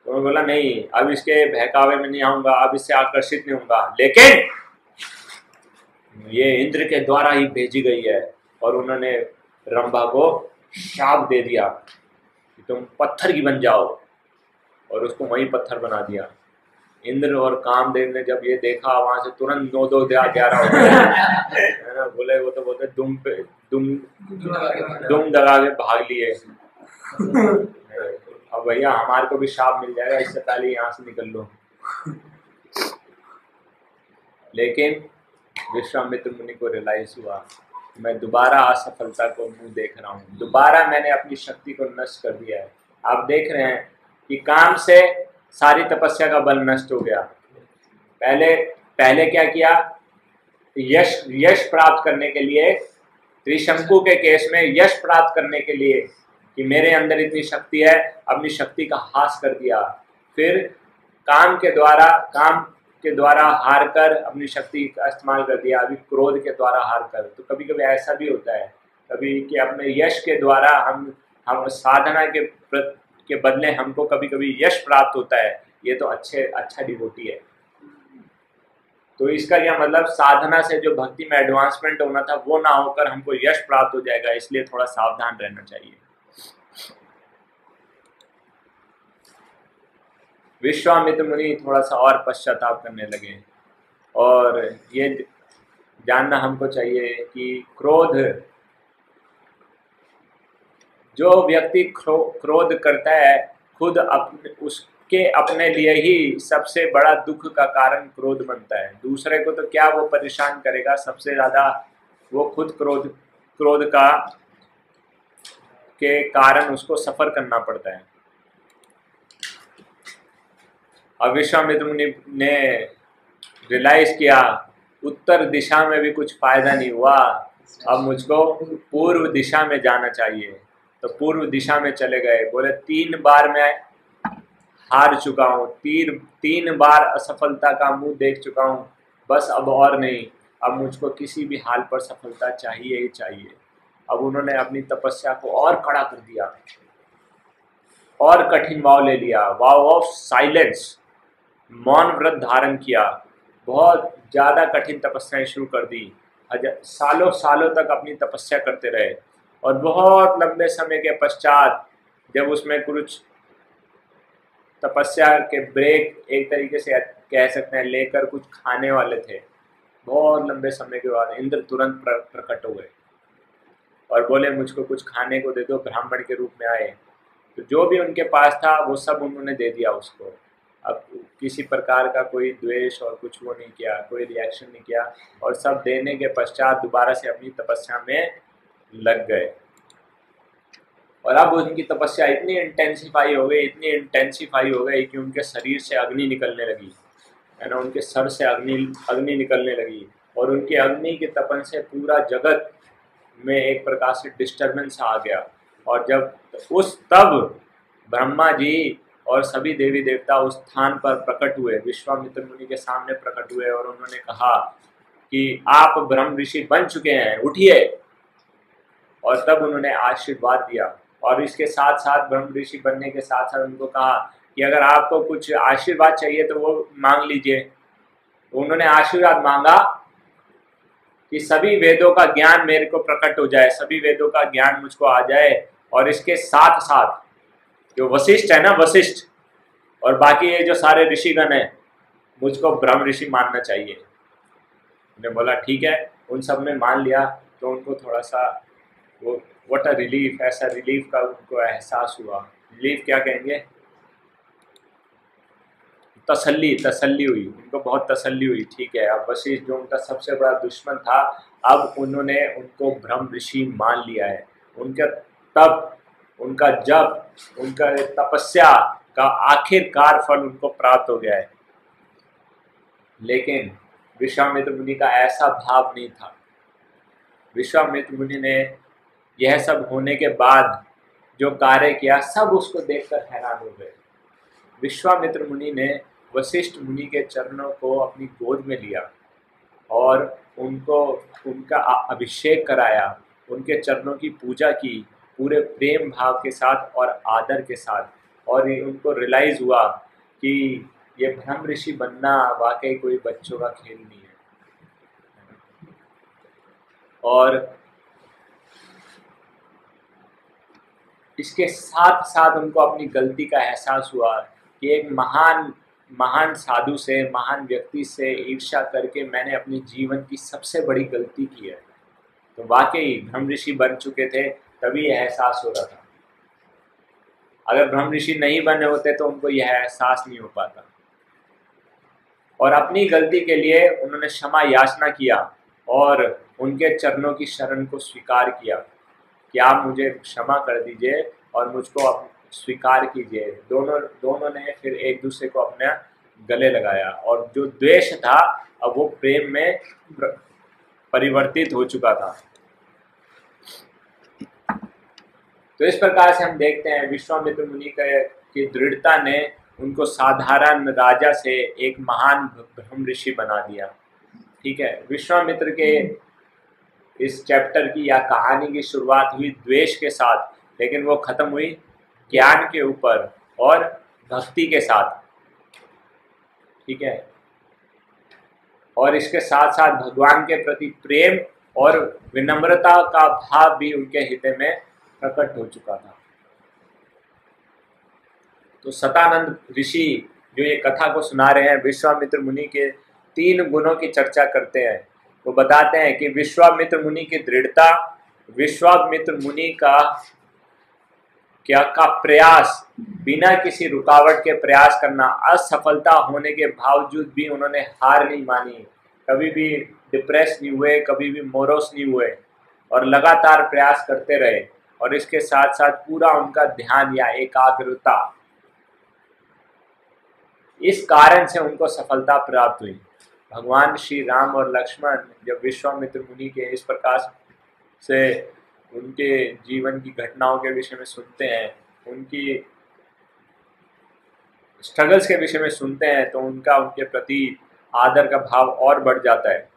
तो बोला, नहीं, अब इसके बहकावे में नहीं आऊँगा, अब इससे आकर्षित नहीं होऊँगा। लेकिन ये इंद्र के द्वारा ही भेजी गई है और उन्होंने रंभा को शाप दे दिया कि तुम पत्थर की बन जाओ। और उसको वही पत्थर बना दिया। इंद्र और कामदेव ने जब ये देखा, वहाँ से तुरंत दो दो ग्यारह हो गए है ना, बोले, वो तो बोलते, दुम पे, दुम दुम दगा के भाग लिए। अब भैया, हमारे को भी शाप मिल जाएगा, इससे पहले यहाँ से निकल लो। लेकिन विश्वामित्र मुनि को रियलाइज़ हुआ, मैं दोबारा असफलता को मुँह देख रहा हूँ। दोबारा मैंने अपनी शक्ति को नष्ट कर दिया है। आप देख रहे हैं कि काम से सारी तपस्या का बल नष्ट हो गया। पहले पहले क्या किया? यश यश प्राप्त करने के लिए, त्रिशंकु के केस में यश प्राप्त करने के लिए कि मेरे अंदर इतनी शक्ति है, अपनी शक्ति का हास कर दिया। फिर काम के द्वारा, काम के द्वारा हार कर अपनी शक्ति का इस्तेमाल कर दिया, अभी क्रोध के द्वारा हार कर। तो कभी कभी ऐसा भी होता है। कभी कि अपने यश के द्वारा हम हम साधना के के बदले हमको कभी कभी यश प्राप्त होता है, ये तो अच्छे अच्छा डिवोटी है। तो इसका क्या मतलब? साधना से जो भक्ति में एडवांसमेंट होना था, वो ना होकर हमको यश प्राप्त हो जाएगा, इसलिए थोड़ा सावधान रहना चाहिए। विश्वामित्र मुनि थोड़ा सा और पश्चाताप करने लगे। और ये जानना हमको चाहिए कि क्रोध जो व्यक्ति क्रो, क्रोध करता है खुद अपने उसके अपने लिए ही सबसे बड़ा दुख का कारण क्रोध बनता है। दूसरे को तो क्या वो परेशान करेगा? सबसे ज़्यादा वो खुद क्रोध क्रोध का के कारण उसको सफ़र करना पड़ता है। अब विश्वामित्र ने रियलाइज़ किया उत्तर दिशा में भी कुछ फ़ायदा नहीं हुआ। अब मुझको पूर्व दिशा में जाना चाहिए। तो पूर्व दिशा में चले गए। बोले, तीन बार मैं हार चुका हूँ। तीन तीन बार असफलता का मुँह देख चुका हूँ। बस अब और नहीं। अब मुझको किसी भी हाल पर सफलता चाहिए ही चाहिए। अब उन्होंने अपनी तपस्या को और कड़ा कर दिया। और कठिन भाव ले लिया। Vow of silence. मौन व्रत धारण किया। बहुत ज़्यादा कठिन तपस्याएँ शुरू कर दी। हज़ार सालों सालों तक अपनी तपस्या करते रहे। और बहुत लंबे समय के पश्चात जब उसमें कुछ तपस्या के ब्रेक एक तरीके से कह सकते हैं, लेकर कुछ खाने वाले थे। बहुत लंबे समय के बाद इंद्र तुरंत प्रकट हो गए और बोले, मुझको कुछ खाने को दे दो, ब्राह्मण के रूप में आए। तो जो भी उनके पास था, वो सब उन्होंने दे दिया उसको। अब किसी प्रकार का कोई द्वेष और कुछ वो नहीं किया, कोई रिएक्शन नहीं किया और सब देने के पश्चात दोबारा से अपनी तपस्या में लग गए। और अब उनकी तपस्या इतनी इंटेंसिफाई हो गई, इतनी इंटेंसिफाई हो गई कि उनके शरीर से अग्नि निकलने लगी। है ना, उनके सर से अग्नि अग्नि निकलने लगी। और उनके अग्नि के तपन से पूरा जगत में एक प्रकार से डिस्टर्बेंस आ गया। और जब उस तब ब्रह्मा जी और सभी देवी देवता उस स्थान पर प्रकट हुए, विश्वामित्र मुनि के सामने प्रकट हुए और उन्होंने कहा कि आप ब्रह्म ऋषि बन चुके हैं, उठिए। और तब उन्होंने आशीर्वाद दिया। और इसके साथ साथ ब्रह्म ऋषि बनने के साथ साथ उनको कहा कि अगर आपको कुछ आशीर्वाद चाहिए तो वो मांग लीजिए। उन्होंने आशीर्वाद मांगा कि सभी वेदों का ज्ञान मेरे को प्रकट हो जाए, सभी वेदों का ज्ञान मुझको आ जाए और इसके साथ साथ जो वशिष्ठ है ना, वशिष्ठ और बाकी ये जो सारे ऋषिगण है, मुझको ब्रह्म ऋषि मानना चाहिए। उन्हें बोला, ठीक है। उन सबने मान लिया तो उनको थोड़ा सा वो वट अ रिलीफ ऐसा रिलीफ का उनको एहसास हुआ। रिलीफ क्या कहेंगे? तसल्ली तसल्ली हुई। उनको बहुत तसल्ली हुई, ठीक है। अब वशिष्ठ जो उनका सबसे बड़ा दुश्मन था, अब उन्होंने उनको ब्रह्म ऋषि मान लिया है। उनका तब उनका जब उनका तपस्या का आखिरकार फल उनको प्राप्त हो गया है। लेकिन विश्वामित्र मुनि का ऐसा भाव नहीं था। विश्वामित्र मुनि ने यह सब होने के बाद जो कार्य किया, सब उसको देखकर हैरान हो गए। विश्वामित्र मुनि ने वशिष्ठ मुनि के चरणों को अपनी गोद में लिया और उनको, उनका अभिषेक कराया, उनके चरणों की पूजा की, पूरे प्रेम भाव के साथ और आदर के साथ। और उनको रियलाइज़ हुआ कि ये भ्रम ऋषि बनना वाकई कोई बच्चों का खेल नहीं है। और इसके साथ साथ उनको अपनी गलती का एहसास हुआ कि एक महान महान साधु से, महान व्यक्ति से ईर्षा करके मैंने अपने जीवन की सबसे बड़ी गलती की है। तो वाकई ब्रह्म ऋषि बन चुके थे, तभी यह एहसास हो रहा था। अगर ब्रह्म ऋषि नहीं बने होते तो उनको यह एहसास नहीं हो पाता। और अपनी गलती के लिए उन्होंने क्षमा याचना किया और उनके चरणों की शरण को स्वीकार किया। कि आप मुझे क्षमा कर दीजिए और मुझको आप स्वीकार कीजिए। दोनों दोनों ने फिर एक दूसरे को अपने गले लगाया और जो द्वेष था, अब वो प्रेम में परिवर्तित हो चुका था। तो इस प्रकार से हम देखते हैं, विश्वामित्र मुनि की दृढ़ता ने उनको साधारण राजा से एक महान ब्रह्म ऋषि बना दिया। ठीक है, विश्वामित्र के इस चैप्टर की या कहानी की शुरुआत हुई द्वेष के साथ, लेकिन वो खत्म हुई ज्ञान के ऊपर और भक्ति के साथ। ठीक है? और इसके साथ साथ भगवान के प्रति प्रेम और विनम्रता का भाव भी उनके हृदय में प्रकट हो चुका था। तो सतानंद ऋषि जो ये कथा को सुना रहे हैं, विश्वामित्र मुनि के तीन गुणों की चर्चा करते हैं। वो बताते हैं कि विश्वामित्र मुनि की दृढ़ता, विश्वामित्र मुनि का क्या, का प्रयास, बिना किसी रुकावट के प्रयास करना, असफलता होने के बावजूद भी उन्होंने हार नहीं मानी। कभी भी डिप्रेस नहीं हुए, कभी भी मोरोस नहीं हुए और लगातार प्रयास करते रहे और इसके साथ साथ पूरा उनका ध्यान या एकाग्रता, इस कारण से उनको सफलता प्राप्त हुई। भगवान श्री राम और लक्ष्मण जब विश्वामित्र मुनि के इस प्रकार से उनके जीवन की घटनाओं के विषय में सुनते हैं, उनकी स्ट्रगल्स के विषय में सुनते हैं तो उनका, उनके प्रति आदर का भाव और बढ़ जाता है।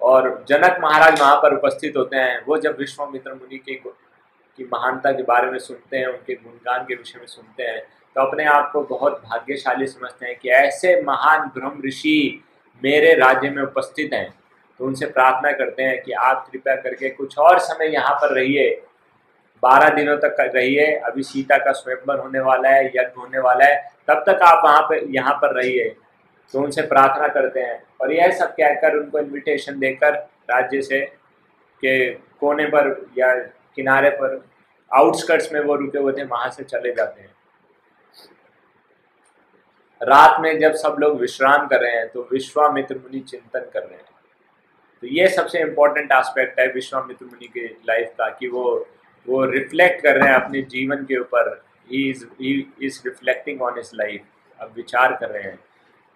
और जनक महाराज वहाँ पर उपस्थित होते हैं, वो जब विश्वामित्र मुनि के, की महानता के बारे में सुनते हैं, उनके गुणगान के विषय में सुनते हैं तो अपने आप को बहुत भाग्यशाली समझते हैं कि ऐसे महान ब्रह्म ऋषि मेरे राज्य में उपस्थित हैं। तो उनसे प्रार्थना करते हैं कि आप कृपया करके कुछ और समय यहाँ पर रहिए। बारह दिनों तक रहिए। अभी सीता का स्वयंवर होने वाला है, यज्ञ होने वाला है। तब तक आप वहाँ पर यहाँ पर रहिए। तो उनसे प्रार्थना करते हैं। और यह सब कहकर उनको इनविटेशन देकर राज्य से के कोने पर या किनारे पर आउटस्कर्ट्स में वो रुके हुए थे, वहाँ से चले जाते हैं। रात में जब सब लोग विश्राम कर रहे हैं तो विश्वामित्र मुनि चिंतन कर रहे हैं। तो ये सबसे इम्पोर्टेंट एस्पेक्ट है विश्वामित्र मुनि के लाइफ का कि वो वो रिफ्लेक्ट कर रहे हैं अपने जीवन के ऊपर। He is is reflecting on his life अब विचार कर रहे हैं।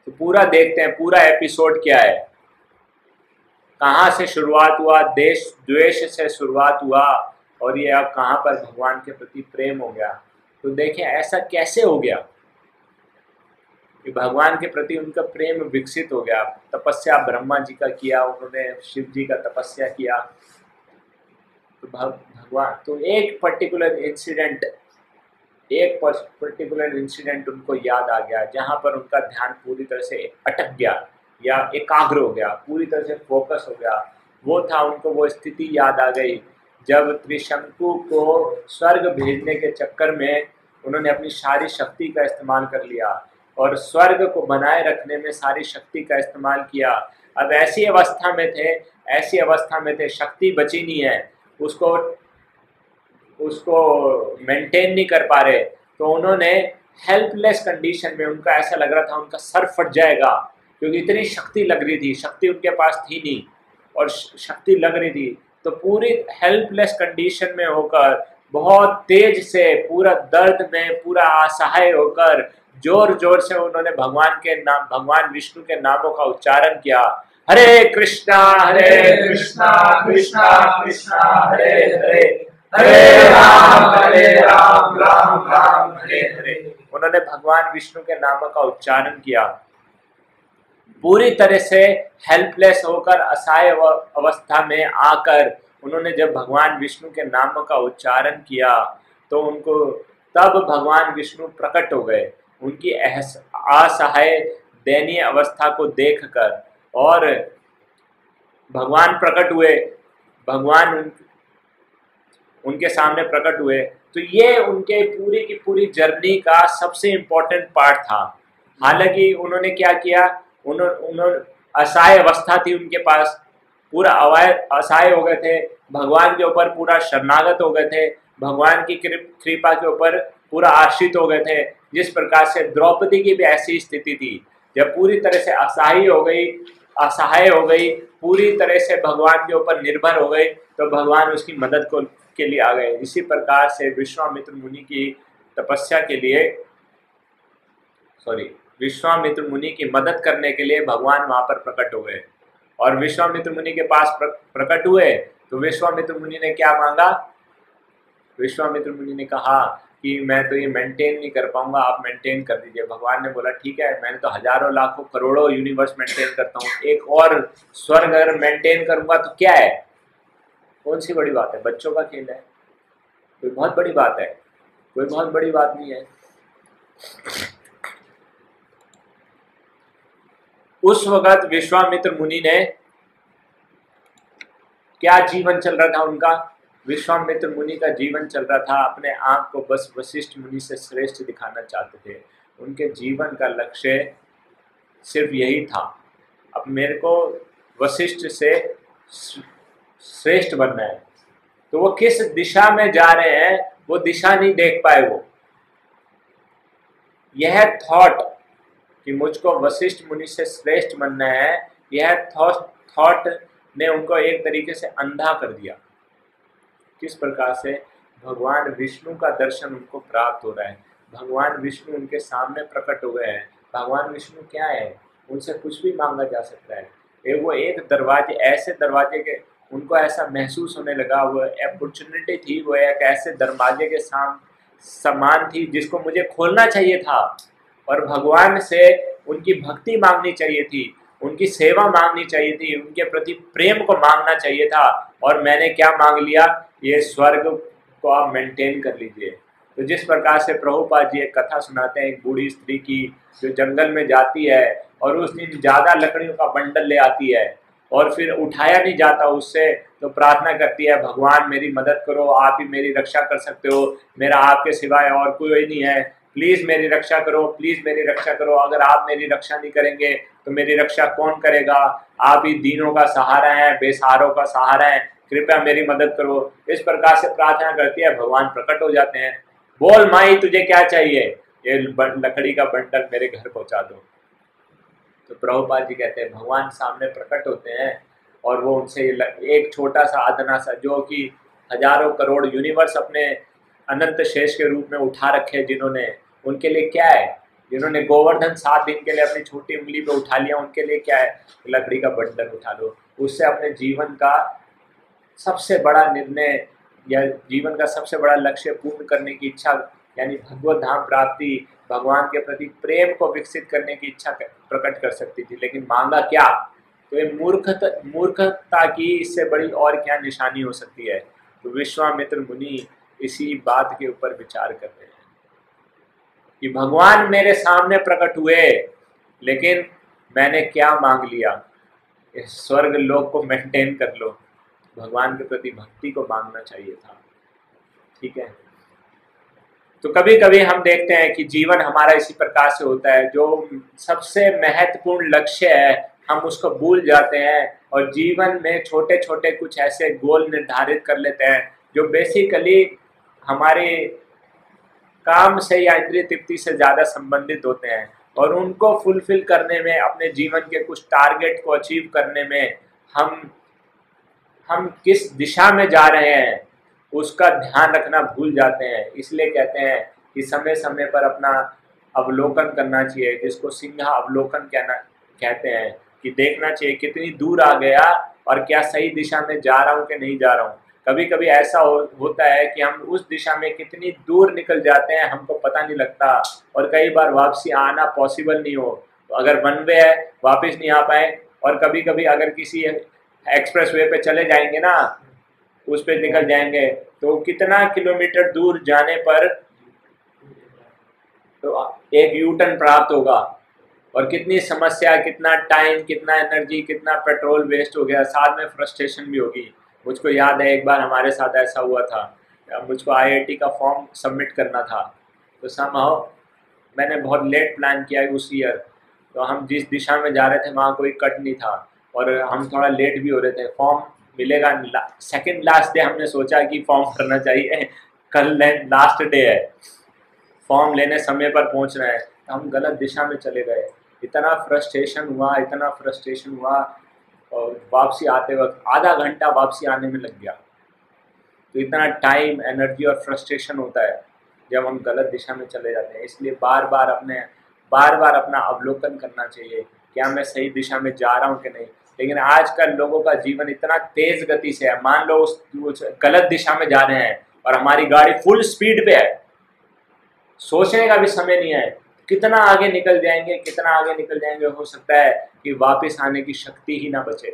तो पूरा देखते हैं, पूरा एपिसोड क्या है? कहाँ से शुरुआत हुआ? देश, द्वेष से शुरुआत हुआ और ये अब कहाँ पर भगवान के प्रति प्रेम हो गया? तो देखें ऐसा कैसे हो गया? कि भगवान के प्रति उनका प्रेम विकसित हो गया, तपस्या ब्रह्मा जी का किया, उन्होंने शिव जी का तपस्या किया। तो भगवान तो एक पर्टिकुलर इंसिडेंट एक पर्टिकुलर इंसिडेंट उनको याद आ गया, जहाँ पर उनका ध्यान पूरी तरह से अटक गया या एकाग्र हो गया, पूरी तरह से फोकस हो गया। वो था, उनको वो स्थिति याद आ गई, जब त्रिशंकु को स्वर्ग भेजने के चक्कर में उन्होंने अपनी सारी शक्ति का इस्तेमाल कर लिया। और स्वर्ग को बनाए रखने में सारी शक्ति का इस्तेमाल किया। अब ऐसी अवस्था में थे, ऐसी अवस्था में थे, शक्ति बची नहीं है। उसको उसको मेंटेन नहीं कर पा रहे। तो उन्होंने हेल्पलेस कंडीशन में उनका ऐसा लग रहा था, उनका सर फट जाएगा, क्योंकि इतनी शक्ति लग रही थी, शक्ति उनके पास थी नहीं। और शक्ति लग रही थी तो पूरी हेल्पलेस कंडीशन में होकर बहुत तेज से, पूरा दर्द में, पूरा असहाय होकर ज़ोर ज़ोर से उन्होंने भगवान के नाम, भगवान विष्णु के नामों का उच्चारण किया। हरे कृष्णा हरे कृष्णा कृष्णा कृष्णा, हरे हरे। हरे राम हरे राम राम राम, हरे हरे। उन्होंने भगवान विष्णु के नामों का उच्चारण किया। पूरी तरह से हेल्पलेस होकर, असहाय अवस्था में आकर उन्होंने जब भगवान विष्णु के नाम का उच्चारण किया तो उनको तब भगवान विष्णु प्रकट हो गए। उनकी असहाय दयनीय अवस्था को देखकर और भगवान प्रकट हुए। भगवान उन, उनके सामने प्रकट हुए। तो ये उनके पूरी की पूरी जर्नी का सबसे इम्पोर्टेंट पार्ट था। हालाँकि उन्होंने क्या किया? उन्होंने उन्हों, असहाय अवस्था थी उनके पास। पूरा अवाय असहाय हो गए थे, भगवान के ऊपर पूरा शरणागत हो गए थे, भगवान की कृपा के ऊपर पूरा आश्रित हो गए थे। जिस प्रकार से द्रौपदी की भी ऐसी स्थिति थी, जब पूरी तरह से असहाय हो गई, असहाय हो गई, पूरी तरह से भगवान के ऊपर निर्भर हो गई तो भगवान उसकी मदद को के लिए आ गए। इसी प्रकार से विश्वामित्र मुनि की तपस्या के लिए सॉरी विश्वामित्र मुनि की मदद करने के लिए भगवान वहाँ पर प्रकट हो गए। और विश्वामित्र मुनि के पास प्रकट हुए तो विश्वामित्र मुनि ने क्या मांगा? विश्वामित्र मुनि ने कहा कि मैं तो ये मेंटेन नहीं कर पाऊँगा, आप मेंटेन कर दीजिए। भगवान ने बोला, ठीक है, मैंने तो हज़ारों लाखों करोड़ों यूनिवर्स मेंटेन करता हूँ। एक और स्वर्ग अगर मेंटेन करूँगा तो क्या है? कौन सी बड़ी बात है? बच्चों का खेल है। कोई बहुत बड़ी बात है। कोई बहुत बड़ी बात नहीं है। उस वक्त विश्वामित्र मुनि ने क्या जीवन चल रहा था उनका? विश्वामित्र मुनि का जीवन चल रहा था। अपने आप को बस वशिष्ठ मुनि से श्रेष्ठ दिखाना चाहते थे। उनके जीवन का लक्ष्य सिर्फ़ यही था। अब मेरे को वशिष्ठ से श्रेष्ठ बनना है। तो वो किस दिशा में जा रहे हैं, वो दिशा नहीं देख पाए वो। यह थॉट कि मुझको वशिष्ठ मुनि से श्रेष्ठ बनना है, यह थॉट ने उनको एक तरीके से अंधा कर दिया। किस प्रकार से? भगवान विष्णु का दर्शन उनको प्राप्त हो रहा है। भगवान विष्णु उनके सामने प्रकट हो गए हैं। भगवान विष्णु क्या है? उनसे कुछ भी मांगा जा सकता है। एक वो एक दरवाजे, ऐसे दरवाजे के, उनको ऐसा महसूस होने लगा, वो अपॉर्चुनिटी थी, वो एक ऐसे दरवाजे के साम, समान थी जिसको मुझे खोलना चाहिए था। और भगवान से उनकी भक्ति मांगनी चाहिए थी, उनकी सेवा मांगनी चाहिए थी, उनके प्रति प्रेम को मांगना चाहिए था। और मैंने क्या मांग लिया? ये स्वर्ग को आप मेंटेन कर लीजिए। तो जिस प्रकार से प्रभुपाद जी एक कथा सुनाते हैं, एक बूढ़ी स्त्री की जो जंगल में जाती है और उस दिन ज़्यादा लकड़ियों का बंडल ले आती है और फिर उठाया नहीं जाता उससे तो प्रार्थना करती है, भगवान मेरी मदद करो, आप ही मेरी रक्षा कर सकते हो, मेरा आपके सिवाय और कोई नहीं है। प्लीज़ मेरी रक्षा करो प्लीज़ मेरी रक्षा करो। अगर आप मेरी रक्षा नहीं करेंगे तो मेरी रक्षा कौन करेगा? आप ही दीनों का सहारा है, बेसहारों का सहारा है। कृपया मेरी मदद करो। इस प्रकार से प्रार्थना करती है, भगवान प्रकट हो जाते हैं। बोल माई, तुझे क्या चाहिए? ये लकड़ी का बंडल मेरे घर पहुँचा दो। तो प्रभुपाद जी कहते हैं, भगवान सामने प्रकट होते हैं और वो उनसे एक छोटा सा आदना सा, जो कि हज़ारों करोड़ यूनिवर्स अपने अनंत शेष के रूप में उठा रखे जिन्होंने उनके लिए क्या है? जिन्होंने गोवर्धन सात दिन के लिए अपनी छोटी उंगली पे उठा लिया, उनके लिए क्या है? लकड़ी का बंडल उठा लो। उससे अपने जीवन का सबसे बड़ा निर्णय या जीवन का सबसे बड़ा लक्ष्य पूर्ण करने की इच्छा, यानी भगवत धाम प्राप्ति, भगवान के प्रति प्रेम को विकसित करने की इच्छा प्रकट कर सकती थी। लेकिन मांगा क्या? तो ये मूर्खता मूर्खता की इससे बड़ी और क्या निशानी हो सकती है? तो विश्वामित्र मुनि इसी बात के ऊपर विचार करते हैं। कि भगवान मेरे सामने प्रकट हुए, लेकिन मैंने क्या मांग लिया? इस स्वर्ग लोक को मेंटेन कर लो। भगवान के प्रति भक्ति को मांगना चाहिए था। ठीक है? तो कभी कभी हम देखते हैं कि जीवन हमारा इसी प्रकार से होता है। जो सबसे महत्वपूर्ण लक्ष्य है, हम उसको भूल जाते हैं और जीवन में छोटे छोटे कुछ ऐसे गोल निर्धारित कर लेते हैं, जो बेसिकली हमारे काम से या इंद्रिय तृप्ति से ज़्यादा संबंधित होते हैं और उनको फुलफिल करने में, अपने जीवन के कुछ टारगेट को अचीव करने में हम हम किस दिशा में जा रहे हैं, उसका ध्यान रखना भूल जाते हैं। इसलिए कहते हैं कि समय समय पर अपना अवलोकन करना चाहिए, जिसको सिंहा अवलोकन कहना, कहते हैं कि देखना चाहिए कितनी दूर आ गया और क्या सही दिशा में जा रहा हूँ कि नहीं जा रहा हूँ। कभी कभी ऐसा हो, होता है कि हम उस दिशा में कितनी दूर निकल जाते हैं हमको पता नहीं लगता और कई बार वापसी आना पॉसिबल नहीं हो। तो अगर वन वे है वापस नहीं आ पाए और कभी कभी अगर किसी एक्सप्रेस वे पे चले जाएँगे ना उस पर निकल जाएँगे तो कितना किलोमीटर दूर जाने पर तो एक यूटर्न प्राप्त होगा। और कितनी समस्या कितना टाइम कितना एनर्जी कितना पेट्रोल वेस्ट हो गया साथ में फ्रस्ट्रेशन भी होगी। मुझको याद है, एक बार हमारे साथ ऐसा हुआ था। मुझको आईआईटी का फॉर्म सबमिट करना था। तो सम मैंने बहुत लेट प्लान किया उस ईयर तो हम जिस दिशा में जा रहे थे, वहाँ कोई कट नहीं था। और हम थोड़ा लेट भी हो रहे थे। फॉर्म मिलेगा सेकंड लास्ट डे हमने सोचा कि फॉर्म करना चाहिए। कल लास्ट डे है। फॉर्म लेने समय पर पहुँच रहे हैं। तो हम गलत दिशा में चले गए। इतना फ्रस्ट्रेशन हुआ, इतना फ्रस्ट्रेशन हुआ। और वापसी आते वक्त आधा घंटा वापसी आने में लग गया। तो इतना टाइम एनर्जी और फ्रस्ट्रेशन होता है जब हम गलत दिशा में चले जाते हैं। इसलिए बार बार अपने बार बार अपना अवलोकन करना चाहिए क्या मैं सही दिशा में जा रहा हूँ कि नहीं। लेकिन आजकल लोगों का जीवन इतना तेज गति से है। मान लो उस, गलत दिशा में जा रहे हैं और हमारी गाड़ी फुल स्पीड पे है। सोचने का भी समय नहीं है। कितना आगे निकल जाएँगे, कितना आगे निकल जाएँगे, हो सकता है कि वापस आने की शक्ति ही ना बचे।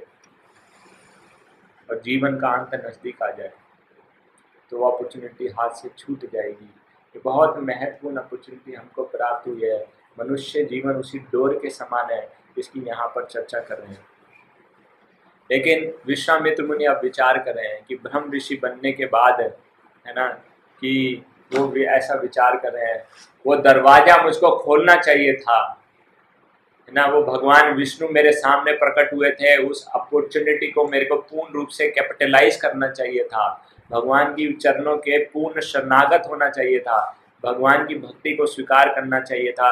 और जीवन का अंत नज़दीक आ जाए तो वो अपॉर्चुनिटी हाथ से छूट जाएगी। ये बहुत महत्वपूर्ण अपॉर्चुनिटी हमको प्राप्त हुई है। मनुष्य जीवन उसी डोर के समान है, जिसकी यहाँ पर चर्चा कर रहे हैं। लेकिन विश्वामित्र मुनि अब विचार कर रहे हैं कि ब्रह्म ऋषि बनने के बाद, है ना, कि वो भी ऐसा विचार कर रहे हैं। वो दरवाज़ा मुझको खोलना चाहिए था। ना, वो भगवान विष्णु मेरे सामने प्रकट हुए थे, उस अपॉर्चुनिटी को मेरे को पूर्ण रूप से कैपिटलाइज करना चाहिए था। भगवान की चरणों के पूर्ण शरणागत होना चाहिए था। भगवान की भक्ति को स्वीकार करना चाहिए था,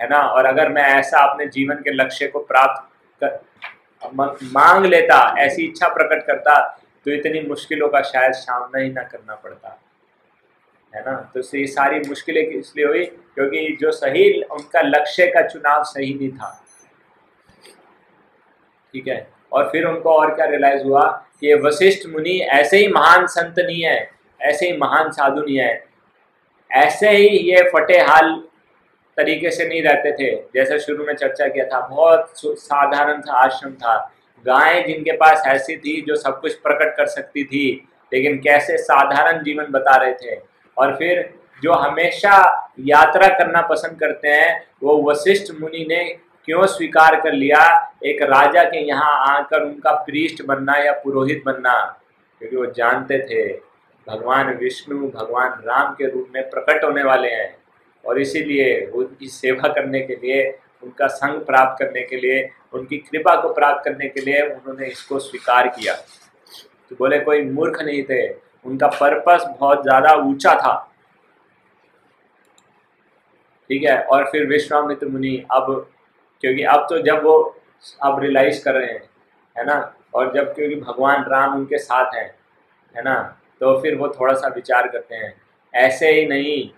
है ना? और अगर मैं ऐसा अपने जीवन के लक्ष्य को प्राप्त कर मांग लेता, ऐसी इच्छा प्रकट करता तो इतनी मुश्किलों का शायद सामना ही ना करना पड़ता। है ना? तो ये सारी मुश्किलें इसलिए हुई क्योंकि जो सही, उनका लक्ष्य का चुनाव सही नहीं था। ठीक है? और फिर उनको और क्या रियलाइज़ हुआ कि वशिष्ठ मुनि ऐसे ही महान संत नहीं है, ऐसे ही महान साधु नहीं है। ऐसे ही ये फटे हाल तरीके से नहीं रहते थे। जैसे शुरू में चर्चा किया था, बहुत साधारण सा आश्रम था। गायें जिनके पास ऐसी थी जो सब कुछ प्रकट कर सकती थी, लेकिन कैसे साधारण जीवन बता रहे थे? और फिर जो हमेशा यात्रा करना पसंद करते हैं, वो वशिष्ठ मुनि ने क्यों स्वीकार कर लिया? एक राजा के यहाँ आकर उनका पृष्ठ बनना या पुरोहित बनना, क्योंकि वो जानते थे, भगवान विष्णु, भगवान राम के रूप में प्रकट होने वाले हैं। और इसीलिए उनकी सेवा करने के लिए, उनका संग प्राप्त करने के लिए, उनकी कृपा को प्राप्त करने के लिए उन्होंने इसको स्वीकार किया। तो बोले, कोई मूर्ख नहीं थे। उनका पर्पस बहुत ज़्यादा ऊँचा था। ठीक है, और फिर विश्वामित्र मुनि अब, क्योंकि अब तो जब वो अब रियलाइज़ कर रहे हैं, है ना? और जब क्योंकि भगवान राम उनके साथ हैं, है ना? तो फिर वो थोड़ा सा विचार करते हैं। ऐसे ही नहीं,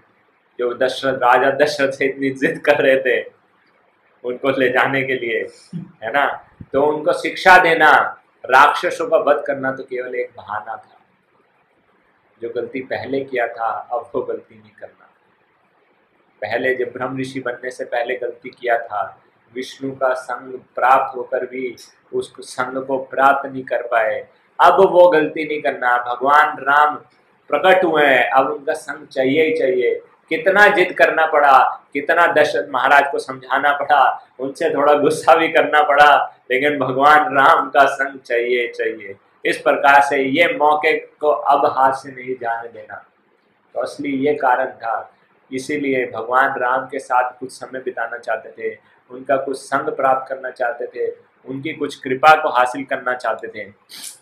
जो दशरथ, राजा दशरथ से इतनी जिद कर रहे थे उनको ले जाने के लिए, है ना? तो उनको शिक्षा देना, राक्षसों का वध करना तो केवल एक बहाना था। जो गलती पहले किया था, अब वो गलती नहीं करना। पहले जब ब्रह्म ऋषि बनने से पहले गलती किया था, विष्णु का संग प्राप्त होकर भी उस संग को प्राप्त नहीं कर पाए। अब वो गलती नहीं करना। भगवान राम प्रकट हुए हैं। अब उनका संग चाहिए ही चाहिए। कितना जिद करना पड़ा, कितना दशरथ महाराज को समझाना पड़ा, उनसे थोड़ा गुस्सा भी करना पड़ा, लेकिन भगवान राम का संग चाहिए चाहिए। इस प्रकार से ये मौके को अब हाथ से नहीं जाने देना तो असली ये कारण था। इसीलिए भगवान राम के साथ कुछ समय बिताना चाहते थे, उनका कुछ संग प्राप्त करना चाहते थे, उनकी कुछ कृपा को हासिल करना चाहते थे।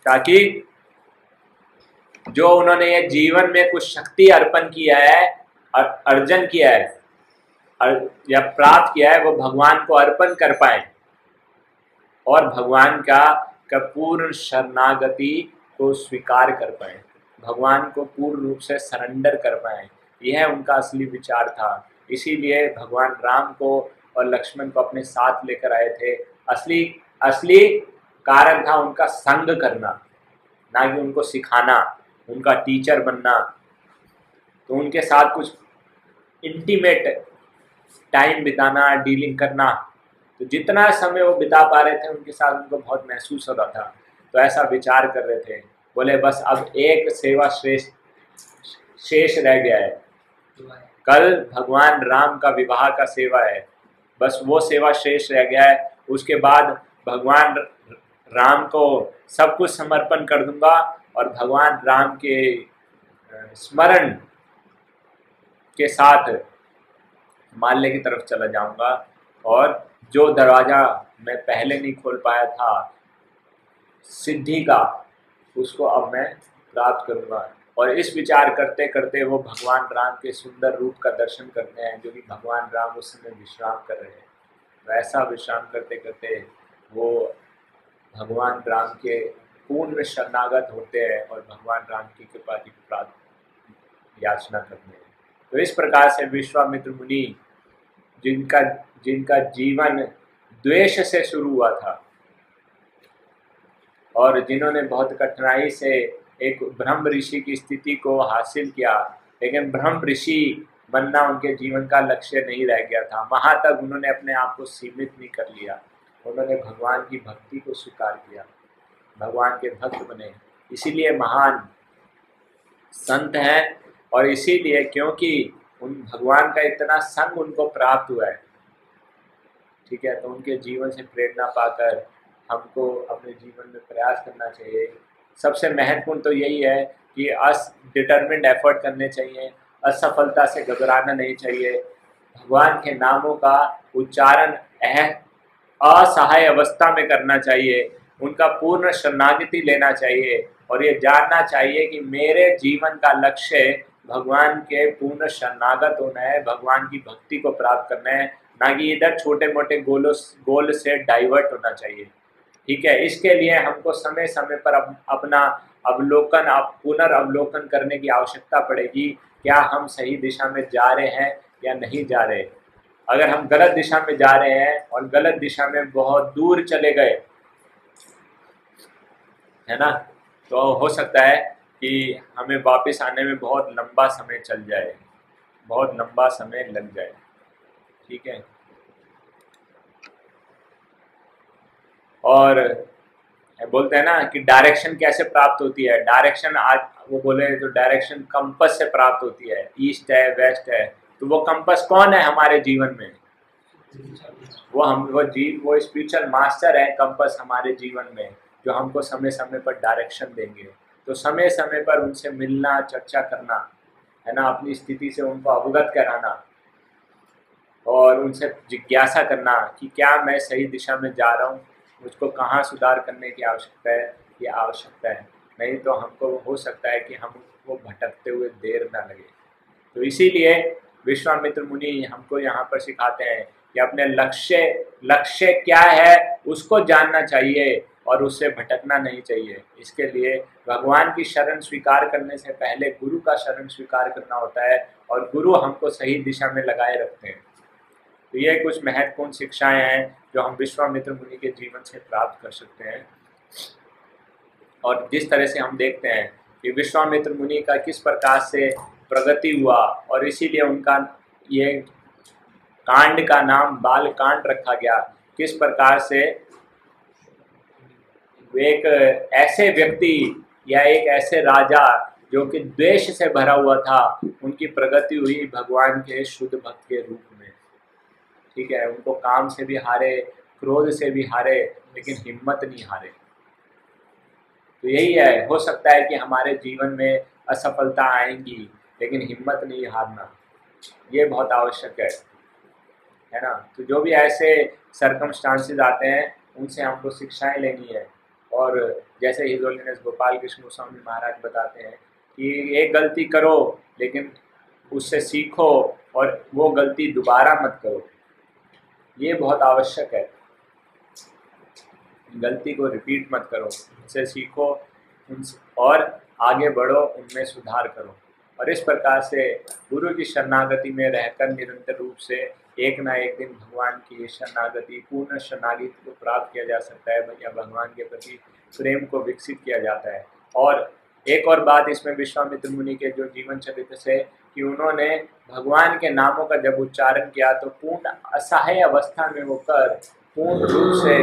ताकि जो उन्होंने ये जीवन में कुछ शक्ति अर्पण किया है और अर्जन किया है या प्राप्त किया है, वो भगवान को अर्पण कर पाए। और भगवान का का पूर्ण शरणागति को स्वीकार कर पाए, भगवान को पूर्ण रूप से सरेंडर कर पाए। यह उनका असली विचार था। इसीलिए भगवान राम को और लक्ष्मण को अपने साथ लेकर आए थे। असली असली कारण था उनका संग करना, ना कि उनको सिखाना, उनका टीचर बनना। तो उनके साथ कुछ इंटीमेट टाइम बिताना डीलिंग करना। तो जितना समय वो बिता पा रहे थे, उनके साथ उनको बहुत महसूस हो रहा था। तो ऐसा विचार कर रहे थे। बोले, बस अब एक सेवा श्रेष्ठ, शेष रह गया है। कल भगवान राम का विवाह का सेवा है। बस वो सेवा शेष रह गया है। उसके बाद भगवान राम को सब कुछ समर्पण कर दूँगा और भगवान राम के स्मरण के साथ माल्य की तरफ़ चला जाऊँगा और जो दरवाज़ा मैं पहले नहीं खोल पाया था, सिद्धि का, उसको अब मैं प्राप्त करूँगा। और इस विचार करते करते वो भगवान राम के सुंदर रूप का दर्शन करते हैं, जो कि भगवान राम उस समय विश्राम कर रहे हैं। वैसा विश्राम करते करते वो भगवान राम के पूर्ण शरणागत होते हैं और भगवान राम की कृपा की प्राप्त याचना करते हैं। तो इस प्रकार से विश्वामित्र मुनि जिनका जिनका जीवन द्वेष से शुरू हुआ था और जिन्होंने बहुत कठिनाई से एक ब्रह्म ऋषि की स्थिति को हासिल किया, लेकिन ब्रह्म ऋषि बनना उनके जीवन का लक्ष्य नहीं रह गया था। वहाँ तक उन्होंने अपने आप को सीमित नहीं कर लिया। उन्होंने भगवान की भक्ति को स्वीकार किया। भगवान के भक्त बने। इसीलिए महान संत हैं और इसीलिए क्योंकि उन भगवान का इतना संग उनको प्राप्त हुआ है। ठीक है तो उनके जीवन से प्रेरणा पाकर हमको अपने जीवन में प्रयास करना चाहिए। सबसे महत्वपूर्ण तो यही है कि अस डिटर्मेंट एफर्ट करने चाहिए, असफलता से घबराना नहीं चाहिए। भगवान के नामों का उच्चारण अह असहाय अवस्था में करना चाहिए। उनका पूर्ण शरणागति लेना चाहिए और ये जानना चाहिए कि मेरे जीवन का लक्ष्य भगवान के पूर्ण शरणागत होना है भगवान की भक्ति को प्राप्त करना है ना कि इधर छोटे मोटे गोलों गोल से डाइवर्ट होना चाहिए। ठीक है? इसके लिए हमको समय समय पर अप, अपना अवलोकन अप, पुनर्वलोकन करने की आवश्यकता पड़ेगी क्या हम सही दिशा में जा रहे हैं या नहीं जा रहे। अगर हम गलत दिशा में जा रहे हैं और गलत दिशा में बहुत दूर चले गए है ना? तो हो सकता है कि हमें वापस आने में बहुत लंबा समय चल जाए, बहुत लंबा समय लग जाए। ठीक है? और बोलते हैं ना कि डायरेक्शन कैसे प्राप्त होती है? डायरेक्शन आज वो बोले तो डायरेक्शन कंपस से प्राप्त होती है। ईस्ट है वेस्ट है। तो वो कंपस कौन है हमारे जीवन में? वो हम, वो जी वो स्पिरिचुअल मास्टर है कंपस हमारे जीवन में, जो हमको समय समय पर डायरेक्शन देंगे। तो समय समय पर उनसे मिलना, चर्चा करना, है ना, अपनी स्थिति से उनको अवगत कराना और उनसे जिज्ञासा करना कि क्या मैं सही दिशा में जा रहा हूँ, मुझको कहाँ सुधार करने की आवश्यकता है, ये आवश्यकता है। नहीं तो हमको हो सकता है कि हम वो भटकते हुए देर ना लगे। तो इसीलिए विश्वामित्र मुनि हमको यहाँ पर सिखाते हैं कि अपने लक्ष्य लक्ष्य क्या है, उसको जानना चाहिए। और उससे भटकना नहीं चाहिए। इसके लिए भगवान की शरण स्वीकार करने से पहले गुरु का शरण स्वीकार करना होता है और गुरु हमको सही दिशा में लगाए रखते हैं। तो ये कुछ महत्वपूर्ण शिक्षाएँ हैं जो हम विश्वामित्र मुनि के जीवन से प्राप्त कर सकते हैं। और जिस तरह से हम देखते हैं कि विश्वामित्र मुनि का किस प्रकार से प्रगति हुआ और इसीलिए उनका ये कांड का नाम बाल कांड रखा गया, किस प्रकार से एक ऐसे व्यक्ति या एक ऐसे राजा जो कि द्वेष से भरा हुआ था, उनकी प्रगति हुई भगवान के शुद्ध भक्त के रूप में। ठीक है, उनको काम से भी हारे, क्रोध से भी हारे, लेकिन हिम्मत नहीं हारे। तो यही है, हो सकता है कि हमारे जीवन में असफलता आएँगी, लेकिन हिम्मत नहीं हारना। ये बहुत आवश्यक है। है ना? तो जो भी ऐसे सरकमस्टांसेस आते हैं, उनसे हमको शिक्षाएँ लेनी है। और जैसे हिजोलिनस गोपाल कृष्ण गोस्वामी महाराज बताते हैं कि एक गलती करो, लेकिन उससे सीखो और वो गलती दोबारा मत करो। ये बहुत आवश्यक है। गलती को रिपीट मत करो। उनसे सीखो और आगे बढ़ो, उनमें सुधार करो। और इस प्रकार से गुरु की शरणागति में रहकर निरंतर रूप से एक ना एक दिन भगवान की शरणागति, पूर्ण शरणागति को प्राप्त किया जा सकता है या भगवान के प्रति प्रेम को विकसित किया जाता है। और एक और बात इसमें विश्वामित्र मुनि के जो जीवन चरित्र से कि उन्होंने भगवान के नामों का जब उच्चारण किया तो पूर्ण असहाय अवस्था में होकर पूर्ण रूप से